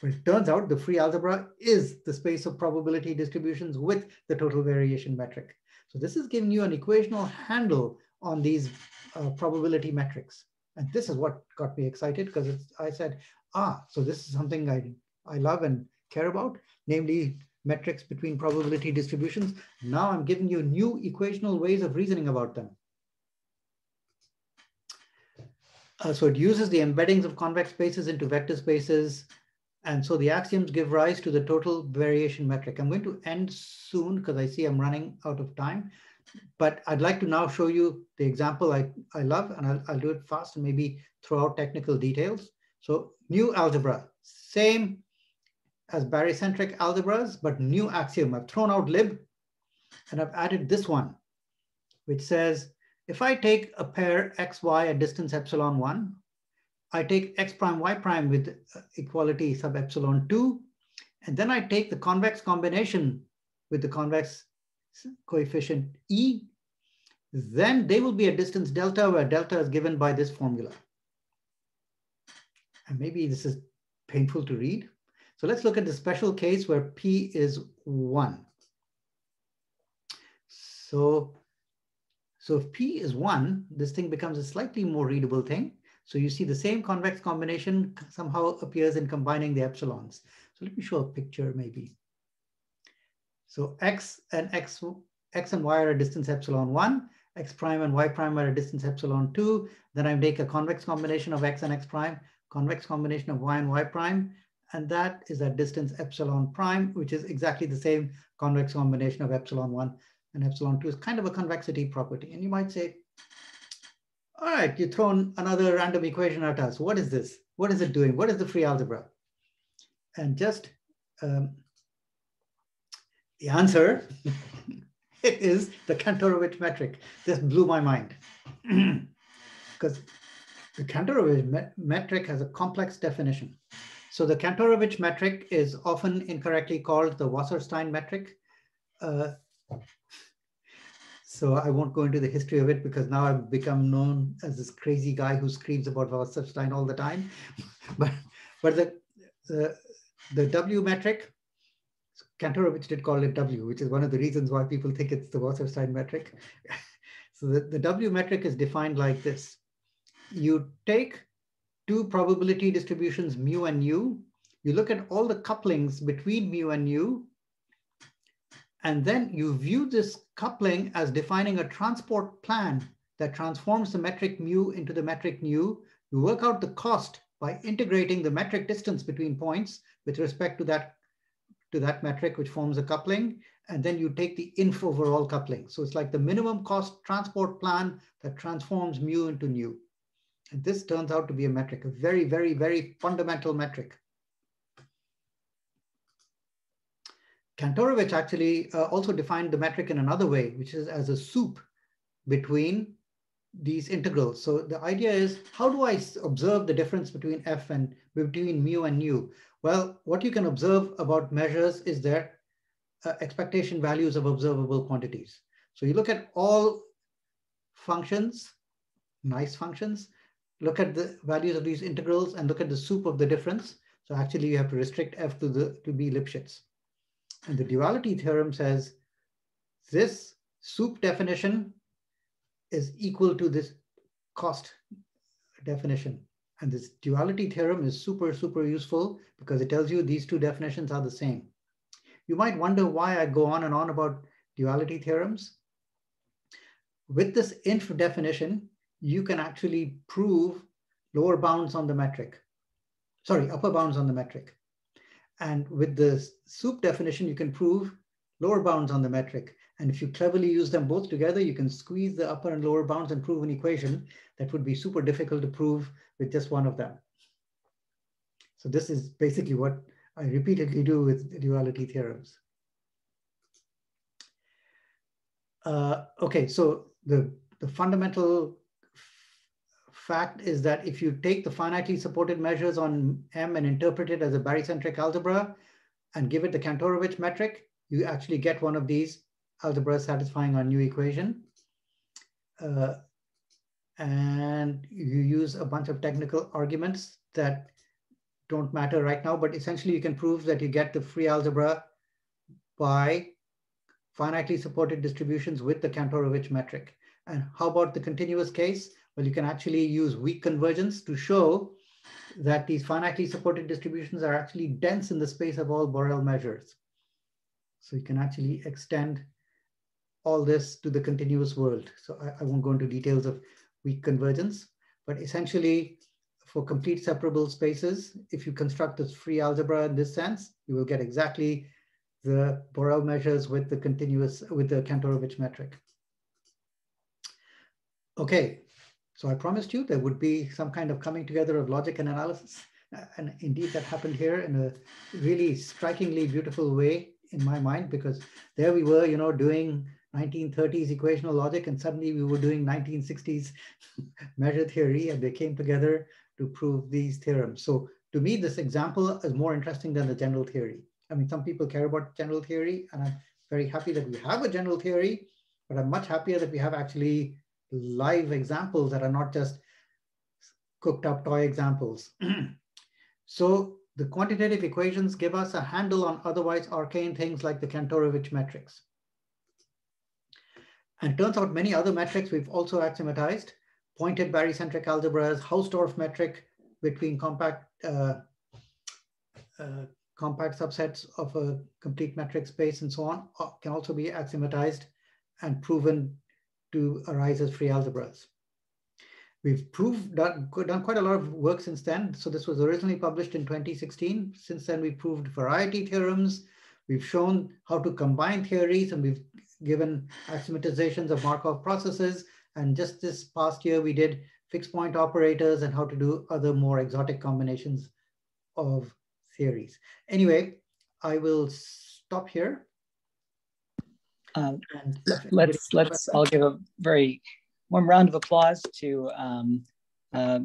But it turns out the free algebra is the space of probability distributions with the total variation metric. So this is giving you an equational handle on these uh, probability metrics. And this is what got me excited because I said, ah, so this is something I, I love and care about, namely metrics between probability distributions. Now I'm giving you new equational ways of reasoning about them. Uh, so it uses the embeddings of convex spaces into vector spaces. And so the axioms give rise to the total variation metric. I'm going to end soon because I see I'm running out of time but I'd like to now show you the example I, I love, and I'll, I'll do it fast and maybe throw out technical details. So new algebra, same as barycentric algebras, but new axiom. I've thrown out lib, and I've added this one, which says, if I take a pair x, y at distance epsilon 1, I take x prime, y prime with uh, equality sub epsilon 2, and then I take the convex combination with the convex coefficient E, then they will be a distance delta where delta is given by this formula. And maybe this is painful to read. So let's look at the special case where P is one. So, so if P is one, this thing becomes a slightly more readable thing. So you see the same convex combination somehow appears in combining the epsilons. So let me show a picture maybe. So x and x, x and y are a distance epsilon 1, x prime and y prime are a distance epsilon 2. Then I make a convex combination of x and x prime, convex combination of y and y prime, and that is a distance epsilon prime, which is exactly the same convex combination of epsilon 1 and epsilon 2 is kind of a convexity property. And you might say, all right, you've thrown another random equation at us. What is this? What is it doing? What is the free algebra? And just um, the answer it is the Kantorovich metric. This blew my mind because the Kantorovich me metric has a complex definition. So the Kantorovich metric is often incorrectly called the Wasserstein metric. Uh, so I won't go into the history of it because now I've become known as this crazy guy who screams about Wasserstein all the time. but but the, the, W metric Kantorovich did call it W, which is one of the reasons why people think it's the Wasserstein metric. so the, the W metric is defined like this. You take two probability distributions, mu and nu, you look at all the couplings between mu and nu, and then you view this coupling as defining a transport plan that transforms the metric mu into the metric nu. You work out the cost by integrating the metric distance between points with respect to that to that metric, which forms a coupling, and then you take the inf overall coupling. So it's like the minimum cost transport plan that transforms mu into nu. And this turns out to be a metric, a very, very, very fundamental metric. Kantorovich actually uh, also defined the metric in another way, which is as a sup between these integrals. So the idea is, how do I observe the difference between f and between mu and nu? Well, what you can observe about measures is their uh, expectation values of observable quantities. So you look at all functions, nice functions, look at the values of these integrals and look at the sup of the difference. So actually you have to restrict f to, the, to be Lipschitz. And the duality theorem says this sup definition is equal to this cost definition. And this duality theorem is super, super useful because it tells you these two definitions are the same. You might wonder why I go on and on about duality theorems. With this inf definition, you can actually prove lower bounds on the metric. Sorry, upper bounds on the metric. And with the sup definition, you can prove lower bounds on the metric. And if you cleverly use them both together, you can squeeze the upper and lower bounds and prove an equation that would be super difficult to prove with just one of them. So this is basically what I repeatedly do with duality theorems. Uh, okay, so the, the fundamental fact is that if you take the finitely supported measures on M and interpret it as a barycentric algebra and give it the Kantorovich metric, you actually get one of these algebras satisfying our new equation. Uh, and you use a bunch of technical arguments that don't matter right now, but essentially you can prove that you get the free algebra by finitely supported distributions with the Kantorovich metric. And how about the continuous case? Well, you can actually use weak convergence to show that these finitely supported distributions are actually dense in the space of all Borel measures. So you can actually extend all this to the continuous world. So I, I won't go into details of weak convergence, but essentially for complete separable spaces, if you construct this free algebra in this sense, you will get exactly the Borel measures with the continuous, with the Kantorovich metric. Okay, so I promised you there would be some kind of coming together of logic and analysis. Uh, and indeed that happened here in a really strikingly beautiful way in my mind, because there we were, you know, doing 1930s equational logic and suddenly we were doing 1960s measure theory and they came together to prove these theorems. So to me, this example is more interesting than the general theory. I mean, some people care about general theory and I'm very happy that we have a general theory, but I'm much happier that we have actually live examples that are not just cooked up toy examples. so the quantitative equations give us a handle on otherwise arcane things like the Kantorovich metrics. And turns out many other metrics we've also axiomatized pointed barycentric algebras, Hausdorff metric between compact uh, uh, compact subsets of a complete metric space and so on uh, can also be axiomatized and proven to arise as free algebras. We've proved done, quite a lot of work since then. So this was originally published in 2016. Since then, we proved variety theorems. We've shown how to combine theories and we've given axiomatizations of Markov processes. And just this past year, we did fixed point operators and how to do other more exotic combinations of theories. Anyway, I will stop here. Um, let's let's I'll give a very warm round of applause to um, uh,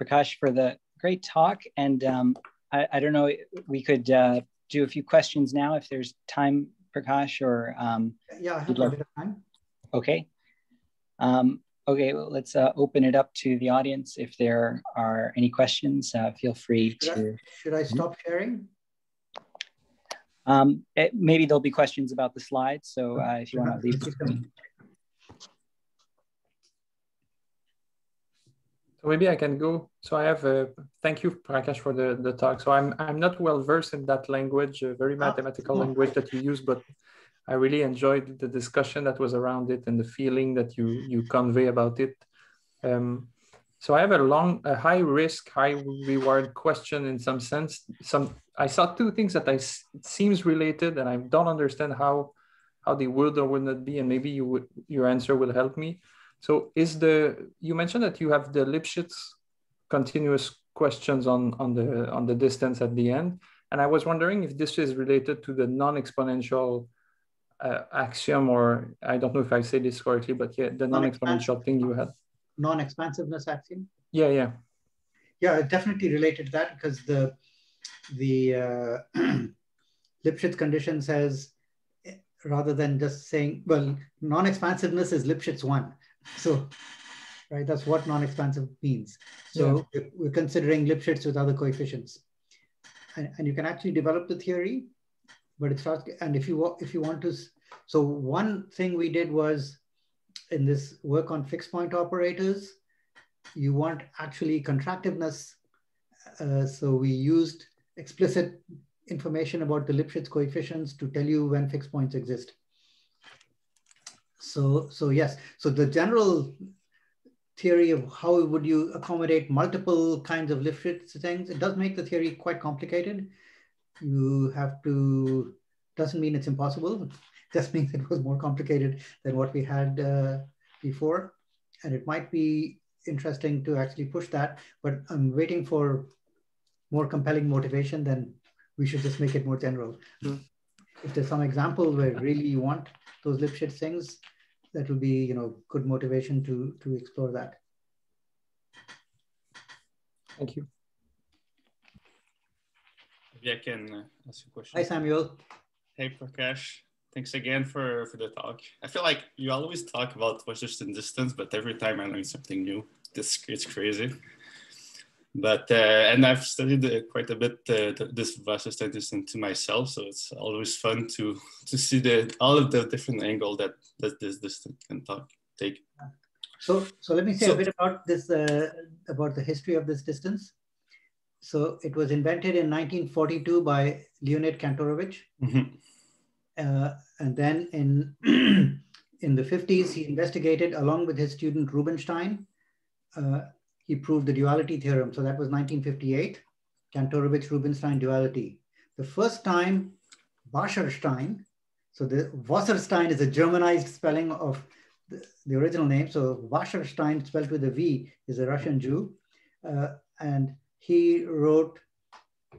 Prakash for the great talk. And um, I, I, don't know, we could uh, do a few questions now if there's time, Prakash, or um, yeah, I have a bit of time. Okay. Um, okay, well, let's uh, open it up to the audience. If there are any questions, uh, feel free should to. I, should I stop sharing? Um, it, maybe there'll be questions about the slides. So uh, if you want to leave. So maybe I can go. So I have a thank you, Prakash, for the, the talk. So I'm I'm not well versed in that language, a very ah, mathematical language that you use, but I really enjoyed the discussion that was around it and the feeling that you you convey about it. Um, so I have a long, a high risk, high reward question in some sense. Some I saw two things that I seems related, and I don't understand how how they would or would not be, and maybe you would your answer will help me. So is the you mentioned that you have the Lipschitz continuous questions on, on, the, on the distance at the end. And I was wondering if this is related to the non-exponential uh, axiom, or I don't know if I say this correctly, but yeah, the non-exponential thing you had. Non-expansiveness axiom? Yeah, yeah. Yeah, definitely related to that because the, the uh, Lipschitz condition says, rather than just saying, well, non-expansiveness is Lipschitz one. So right? That's what non-expansive means. So yeah. we're considering Lipschitz with other coefficients. And, and you can actually develop the theory, but it starts, and if you, if you want to, so one thing we did was in this work on fixed point operators, you want actually contractiveness. Uh, so we used explicit information about the Lipschitz coefficients to tell you when fixed points exist. So, so yes, so the general theory of how would you accommodate multiple kinds of Lipschitz things, it does make the theory quite complicated. You have to, doesn't mean it's impossible, just means it was more complicated than what we had uh, before. And it might be interesting to actually push that, but I'm waiting for more compelling motivation, then we should just make it more general. Mm. If there's some example where really you want those Lipschitz things, that will be you know good motivation to to explore that. Thank you. Maybe I can uh, ask a question. Hi, Samuel. Hey, Prakash. Thanks again for, for the talk. I feel like you always talk about Wasserstein distance, but every time I learn something new, this it's crazy. But uh, and I've studied uh, quite a bit uh, this Wasserstein distance to myself, so it's always fun to to see the all of the different angle that that this distance can talk, take. So so let me say so, a bit about this uh, about the history of this distance. So it was invented in 1942 by Leonid Kantorovich, mm-hmm. Uh, and then in in the 50s he investigated along with his student Rubinstein uh, he proved the duality theorem. So that was 1958, Kantorovich-Rubinstein duality. The first time Wasserstein, so the Wasserstein is a Germanized spelling of the, the original name. So Vaserstein spelled with a V is a Russian Jew. Uh, and he wrote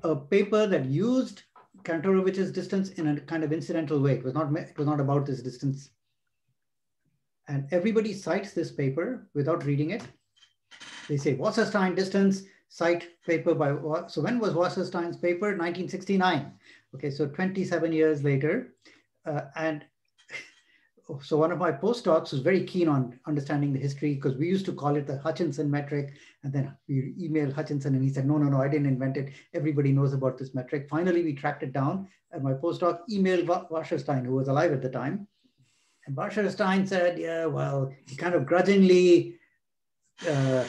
a paper that used Kantorovich's distance in a kind of incidental way. It was not, it was not about this distance. And everybody cites this paper without reading it they say Wasserstein distance, cite paper by, so when was Wasserstein's paper? 1969. Okay, so 27 years later. Uh, and so one of my postdocs was very keen on understanding the history because we used to call it the Hutchinson metric. And then we emailed Hutchinson and he said, no, no, no, I didn't invent it. Everybody knows about this metric. Finally, we tracked it down and my postdoc emailed Wasserstein, who was alive at the time. And Wasserstein said, yeah, well, he kind of grudgingly uh,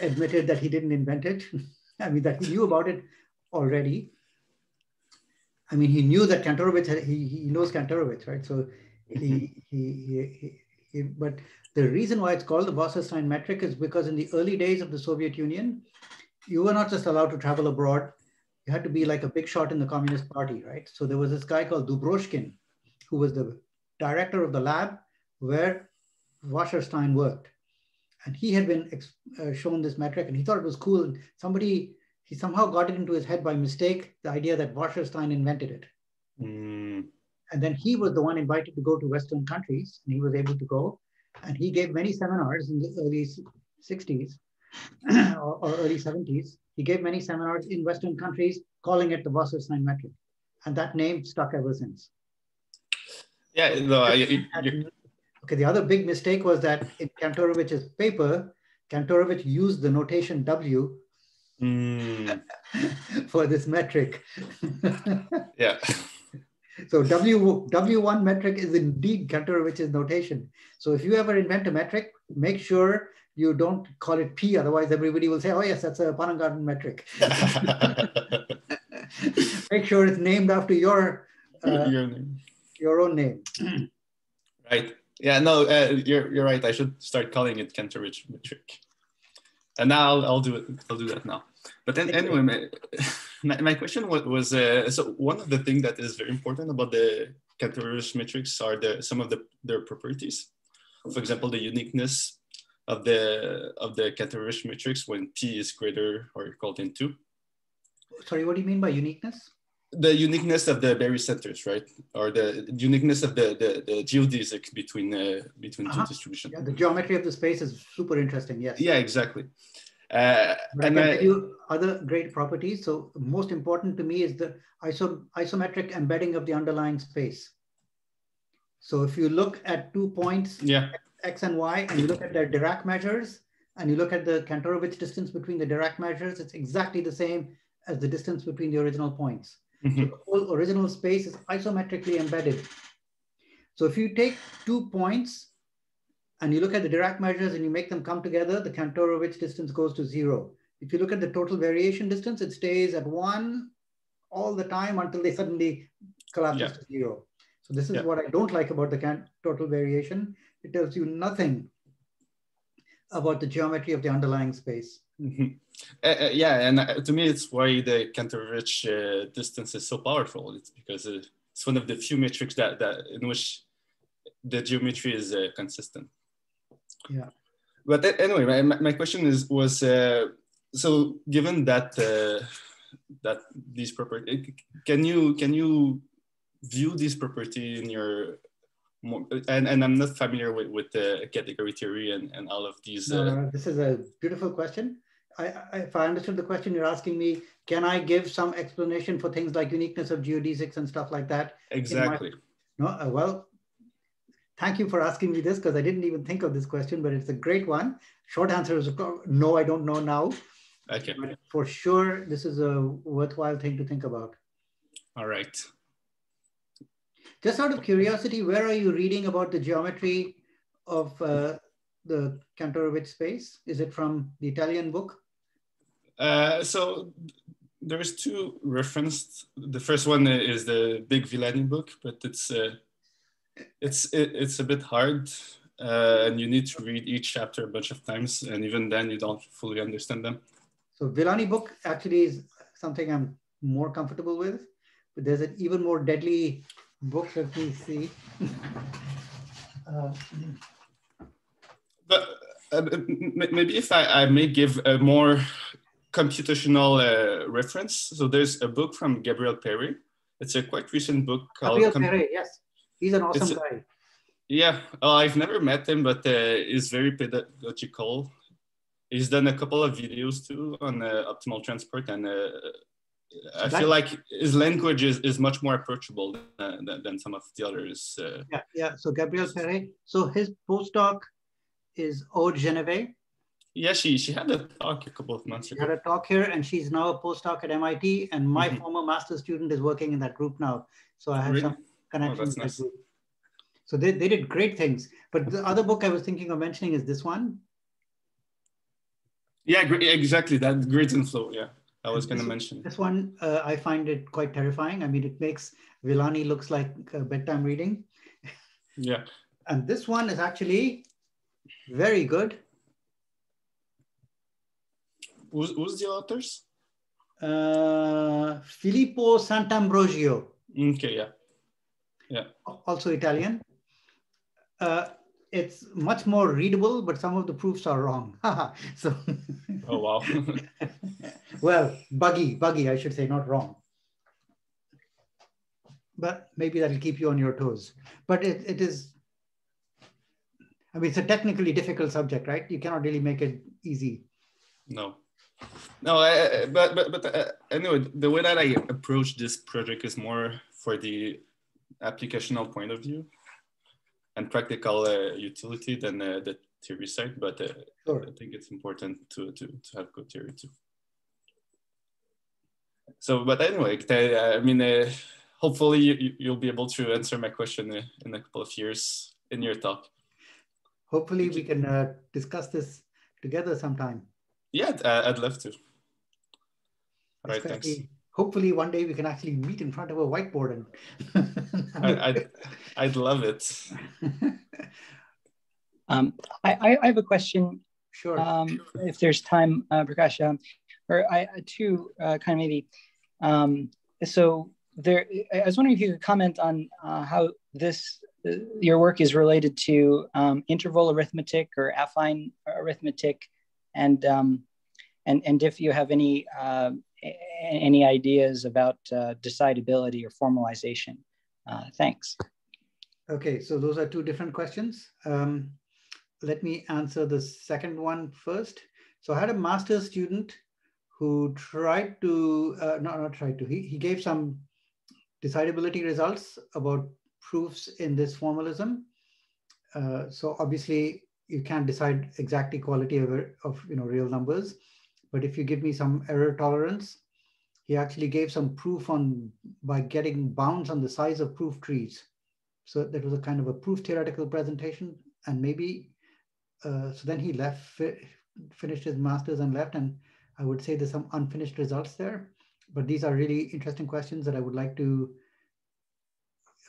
admitted that he didn't invent it. I mean, that he knew about it already. I mean, he knew that Kantorovich, he, he knows Kantorovich, right? So he, he, he, he, but the reason why it's called the Wasserstein metric is because in the early days of the Soviet Union, you were not just allowed to travel abroad. You had to be like a big shot in the Communist Party, right? So there was this guy called Dobrushin, who was the director of the lab where Wasserstein worked and he had been uh, shown this metric and he thought it was cool. And somebody, he somehow got it into his head by mistake, the idea that Wasserstein invented it. Mm. And then he was the one invited to go to Western countries and he was able to go. And he gave many seminars in the early 60s or, or, early 70s. He gave many seminars in Western countries calling it the Wasserstein metric. And that name stuck ever since. Yeah, no, I, Okay, the other big mistake was that in Kantorovich's paper, Kantorovich used the notation W mm. for this metric. yeah. So W, W1 metric is indeed Kantorovich's notation. So if you ever invent a metric, make sure you don't call it P, otherwise everybody will say, oh yes, that's a Panangaden metric. make sure it's named after your, uh, your, your own name. right. Yeah, no, uh, you're you're right. I should start calling it Kantorovich metric. And now I'll, I'll do it. I'll do that now. But then anyway, my, my, question was, was uh, so one of the things that is very important about the Kantorovich metrics are the some of the their properties. For example, the uniqueness of the of the Kantorovich matrix when p is greater or equal than two. Sorry, what do you mean by uniqueness? The uniqueness of the barycenters, right? Or the uniqueness of the the, the geodesic between uh, between uh -huh. two distributions. Yeah, the geometry of the space is super interesting. Yes. Yeah, exactly. Uh, and I can you other great properties. So most important to me is the iso isometric embedding of the underlying space. So if you look at two points, yeah. X and Y, and you look at their Dirac measures, and you look at the Kantorovich distance between the Dirac measures, it's exactly the same as the distance between the original points. Mm -hmm. So the whole original space is isometrically embedded. So if you take two points and you look at the Dirac measures and you make them come together, the Kantorovich distance goes to zero. If you look at the total variation distance, it stays at one all the time until they suddenly collapse yeah. to zero. So this is yeah. what I don't like about the total variation. It tells you nothing about the geometry of the underlying space. Mm -hmm. uh, uh, yeah, and uh, to me, it's why the Kantorovich uh, distance is so powerful. It's because it's one of the few metrics that, that in which the geometry is uh, consistent. Yeah. But anyway, my, my question is was uh, so given that uh, that these property can you can you view this property in your more, and, and I'm not familiar with, with the category theory and, and all of these. No, uh, no, this is a beautiful question. I, I, if I understood the question, you're asking me, can I give some explanation for things like uniqueness of geodesics and stuff like that? Exactly. My, no, uh, well, thank you for asking me this because I didn't even think of this question, but it's a great one. Short answer is no, I don't know now. Okay. But for sure, this is a worthwhile thing to think about. All right. Just out of curiosity, where are you reading about the geometry of uh, the Kantorovich space? Is it from the Italian book? Uh, so there's two referenced. The first one is the big Villani book, but it's uh, it's it, it's a bit hard, uh, and you need to read each chapter a bunch of times, and even then you don't fully understand them. So Villani book actually is something I'm more comfortable with, but there's an even more deadly book let me see. uh, but uh, maybe if I, I, may give a more computational uh, reference. So there's a book from Gabriel Peyré It's a quite recent book called. Gabriel Peyré, yes. He's an awesome guy. Yeah, uh, I've never met him, but uh, he's very pedagogical. He's done a couple of videos too on uh, optimal transport and uh, I feel like his language is, is much more approachable than, than, than some of the others. Uh, yeah, yeah. So Gabriel Peyré. So his postdoc is Aude Genevay. Yeah, she she had a talk a couple of months ago. She had a talk here, and she's now a postdoc at MIT. And my mm -hmm. former master's student is working in that group now. So I have really? some oh, with nice. that group. So they, they did great things. But the other book I was thinking of mentioning is this one. Yeah, exactly. That Gradient Flow. Yeah. I was going to mention. This one, uh, I find it quite terrifying. I mean, it makes Villani looks like bedtime reading. Yeah. and this one is actually very good. Who's, who's the authors? Uh, Filippo Santambrogio. Okay, yeah. Yeah. Also Italian. Uh, it's much more readable, but some of the proofs are wrong. so. oh wow. well, buggy, buggy, I should say, not wrong. But maybe that'll keep you on your toes. But it, it is. I mean, it's a technically difficult subject, right? You cannot really make it easy. No. No, I, but but but uh, anyway, the way that I approach this project is more for the applicational point of view and practical uh, utility than uh, the theory side, but uh, sure. I think it's important to, to, to have good theory too. So, but anyway, I mean, uh, hopefully you, you'll be able to answer my question uh, in a couple of years in your talk. Hopefully we can uh, discuss this together sometime. Yeah, I'd love to. All right, thanks hopefully one day we can actually meet in front of a whiteboard and I, I'd, I'd love it. Um, I, I have a question. Sure. Um, if there's time uh, Prakash um, or I two uh, kind of maybe. Um, so there I was wondering if you could comment on uh, how this your work is related to um, interval arithmetic or affine arithmetic, and um, and and if you have any uh, any ideas about uh, decidability or formalization. Uh, thanks. Okay, so those are two different questions. Um, let me answer the second one first. So I had a master's student who tried to, uh, not, not tried to, he, he gave some decidability results about proofs in this formalism. Uh, so obviously you can't decide exact equality of, of you know real numbers, but if you give me some error tolerance, he actually gave some proof on by getting bounds on the size of proof trees. So that was a kind of a proof theoretical presentation, and maybe uh, so then he left, fi finished his master's and left, and I would say there's some unfinished results there. But these are really interesting questions that I would like to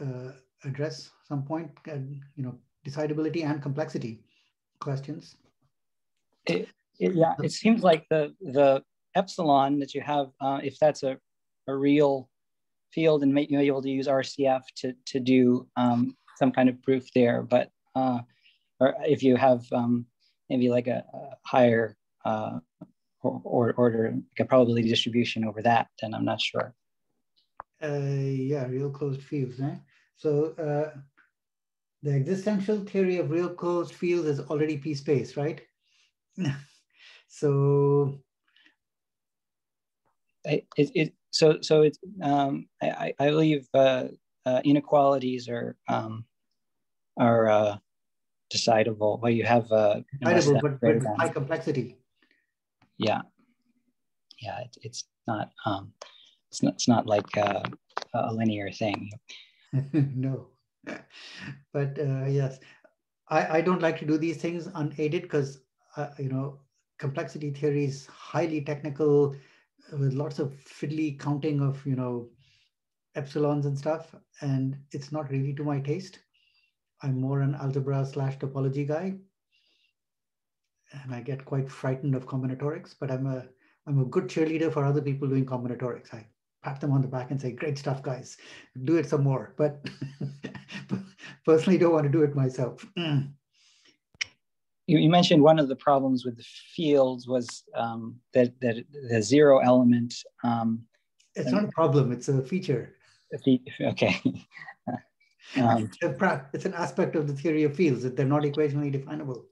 uh, address some point, and, you know, decidability and complexity questions. It, it, yeah, it seems like the the epsilon that you have, uh, if that's a, a real field and may, you may be able to use RCF to, to do um, some kind of proof there, but uh, or if you have um, maybe like a, a higher uh, or, order, like a probability distribution over that, then I'm not sure. Uh, yeah, real closed fields. Eh? So uh, the existential theory of real closed fields is already PSPACE, right? so it, it, so so it's um, I, I believe uh, uh, inequalities are um, are uh, decidable. Well, you have uh, decidable, but, but high complexity. Yeah, yeah, it, it's not um, it's not it's not like uh, a linear thing. no, but uh, yes, I I don't like to do these things unaided because uh, you know complexity theory is highly technical with lots of fiddly counting of, you know, epsilons and stuff. And it's not really to my taste. I'm more an algebra slash topology guy. And I get quite frightened of combinatorics, but I'm a I'm a good cheerleader for other people doing combinatorics. I pat them on the back and say, great stuff, guys. Do it some more. But personally don't want to do it myself. you, you, mentioned one of the problems with the fields was um, that, that the zero element. Um, it's not a problem, it's a feature. Okay. um, it's an aspect of the theory of fields that they're not equationally definable.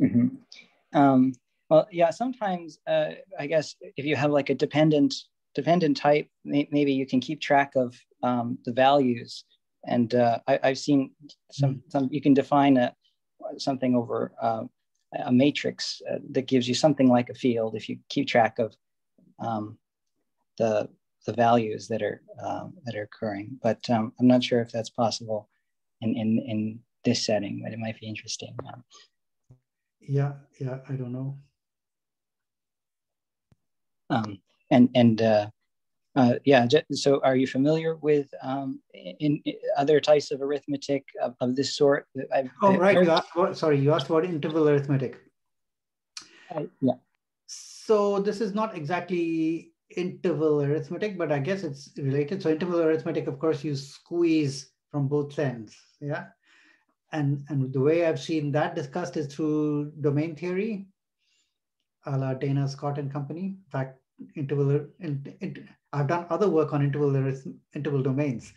Mm-hmm. Um, well, yeah, sometimes uh, I guess if you have like a dependent dependent type, maybe you can keep track of um, the values. And uh, I, have seen some, mm-hmm. some, you can define a, something over uh, a matrix uh, that gives you something like a field if you keep track of um, the the values that are um, that are occurring. But um, I'm not sure if that's possible in in in this setting, but it might be interesting. yeah, yeah, I don't know. Um, and and uh, yeah, so are you familiar with um, in, in, other types of arithmetic of, of this sort? I've, oh, I've right. You asked about, sorry, you asked about interval arithmetic. Uh, yeah. So this is not exactly interval arithmetic, but I guess it's related. So interval arithmetic, of course, you squeeze from both ends. Yeah. And, and the way I've seen that discussed is through domain theory, a la Dana Scott and company. In fact, interval, in, in, I've done other work on interval, interval domains,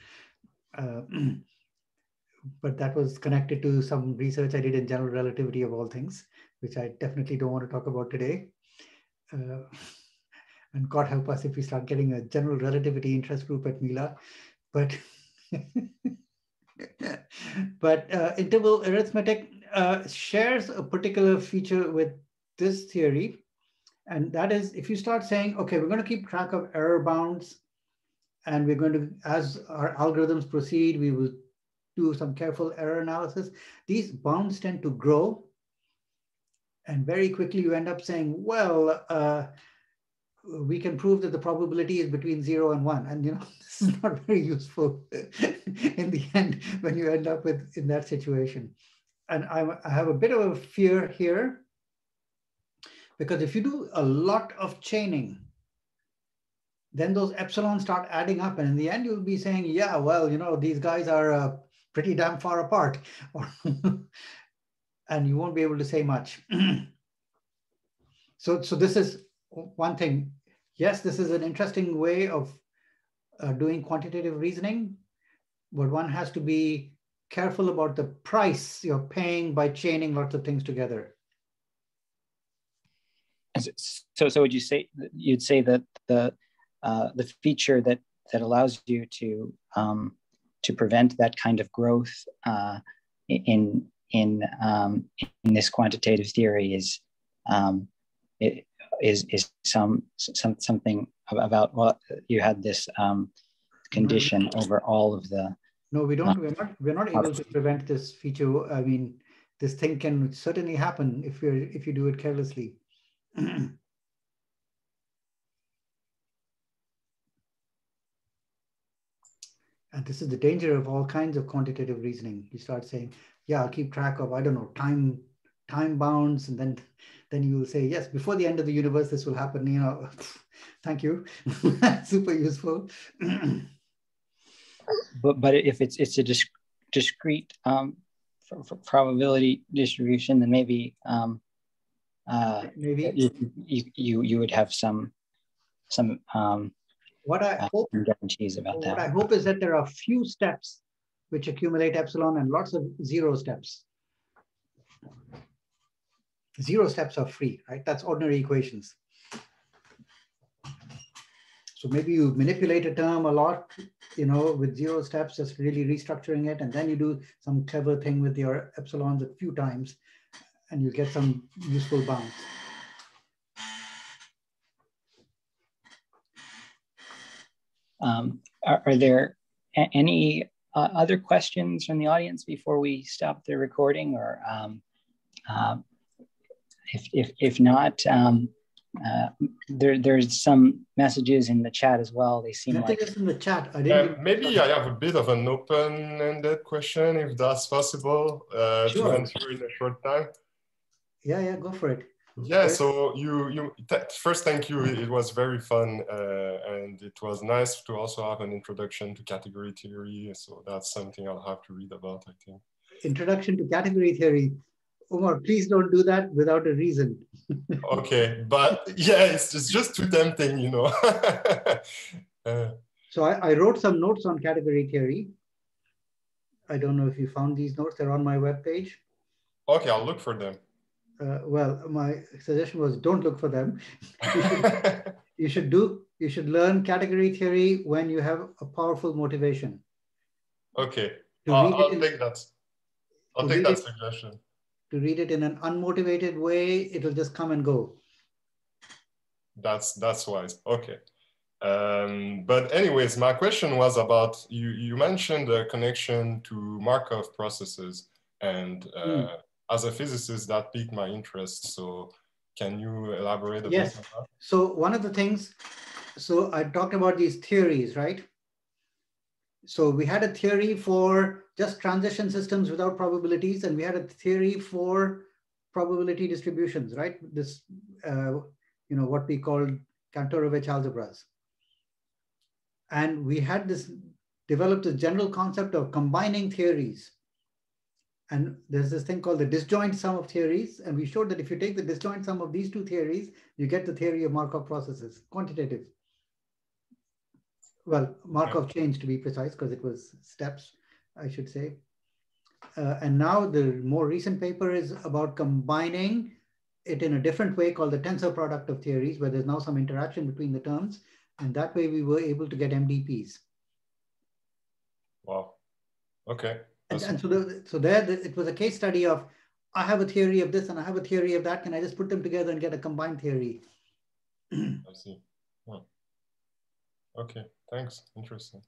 uh, but that was connected to some research I did in general relativity of all things, which I definitely don't want to talk about today. Uh, and God help us if we start getting a general relativity interest group at Mila. But but uh, interval arithmetic uh, shares a particular feature with this theory and that is if you start saying, okay, we're going to keep track of error bounds and we're going to, as our algorithms proceed, we will do some careful error analysis. These bounds tend to grow. And very quickly you end up saying, well, uh, we can prove that the probability is between zero and one. And you know, this is not very useful in the end when you end up with in that situation. And I, I have a bit of a fear here because if you do a lot of chaining, then those epsilons start adding up. And in the end, you'll be saying, yeah, well, you know, these guys are uh, pretty damn far apart, and you won't be able to say much. so, so this is one thing. Yes, this is an interesting way of uh, doing quantitative reasoning, but one has to be careful about the price you're paying by chaining lots of things together. So, so would you say you'd say that the uh, the feature that that allows you to um, to prevent that kind of growth uh, in in um, in this quantitative theory is um, is is some some something about what you had this um, condition over all of the. No, we don't. We're not. We're not able to prevent this feature. I mean, this thing can certainly happen if you're if you do it carelessly. and this is the danger of all kinds of quantitative reasoning. You start saying, yeah, I'll keep track of, I don't know, time time bounds, and then then you will say, yes, before the end of the universe, this will happen. You know, thank you, super useful. but but if it's it's a disc, discrete um, probability distribution, then maybe um, uh, maybe you, you you would have some some um, what I uh, hope guarantees about that. What I hope is that there are few steps which accumulate epsilon and lots of zero steps. Zero steps are free, right? That's ordinary equations. So maybe you manipulate a term a lot, you know, with zero steps, just really restructuring it, and then you do some clever thing with your epsilons a few times, and you get some useful bounds. Um, are, are, there any uh, other questions from the audience before we stop the recording? Or um, uh, if, if, if not, um, uh, there, there's some messages in the chat as well. They seem like in the chat. I didn't uh, maybe I have a bit of an open-ended question, if that's possible, uh, sure. to answer in a short time. Yeah, yeah, go for it. Yeah, so you you first thank you. It was very fun, uh, and it was nice to also have an introduction to category theory. So that's something I'll have to read about. I think. Introduction to category theory. Omar, please don't do that without a reason. okay, but yeah, it's just, just too tempting, you know. uh, so I, I wrote some notes on category theory. I don't know if you found these notes. They're on my webpage. Okay, I'll look for them uh, well, my suggestion was don't look for them. you, should, you should do, you should learn category theory when you have a powerful motivation. Okay, I'll, I'll in, take that. I'll take that it, suggestion. To read it in an unmotivated way, it'll just come and go. That's that's wise. Okay. Um, but anyways, my question was about you. You mentioned a connection to Markov processes, and uh, mm as a physicist, that piqued my interest. So can you elaborate a yes. bit on that? So one of the things, so I talked about these theories, right? So we had a theory for just transition systems without probabilities, and we had a theory for probability distributions, right? This, uh, you know, what we call Kantorovich algebras. And we had this, developed a general concept of combining theories and there's this thing called the disjoint sum of theories. And we showed that if you take the disjoint sum of these two theories, you get the theory of Markov processes, quantitative. Well, Markov chains to be precise, because it was steps, I should say. Uh, and now the more recent paper is about combining it in a different way called the tensor product of theories, where there's now some interaction between the terms. And that way we were able to get MDPs. Wow. Okay. And, and so, the, so there the, it was a case study of, I have a theory of this and I have a theory of that. Can I just put them together and get a combined theory? I see. Okay, thanks. Interesting.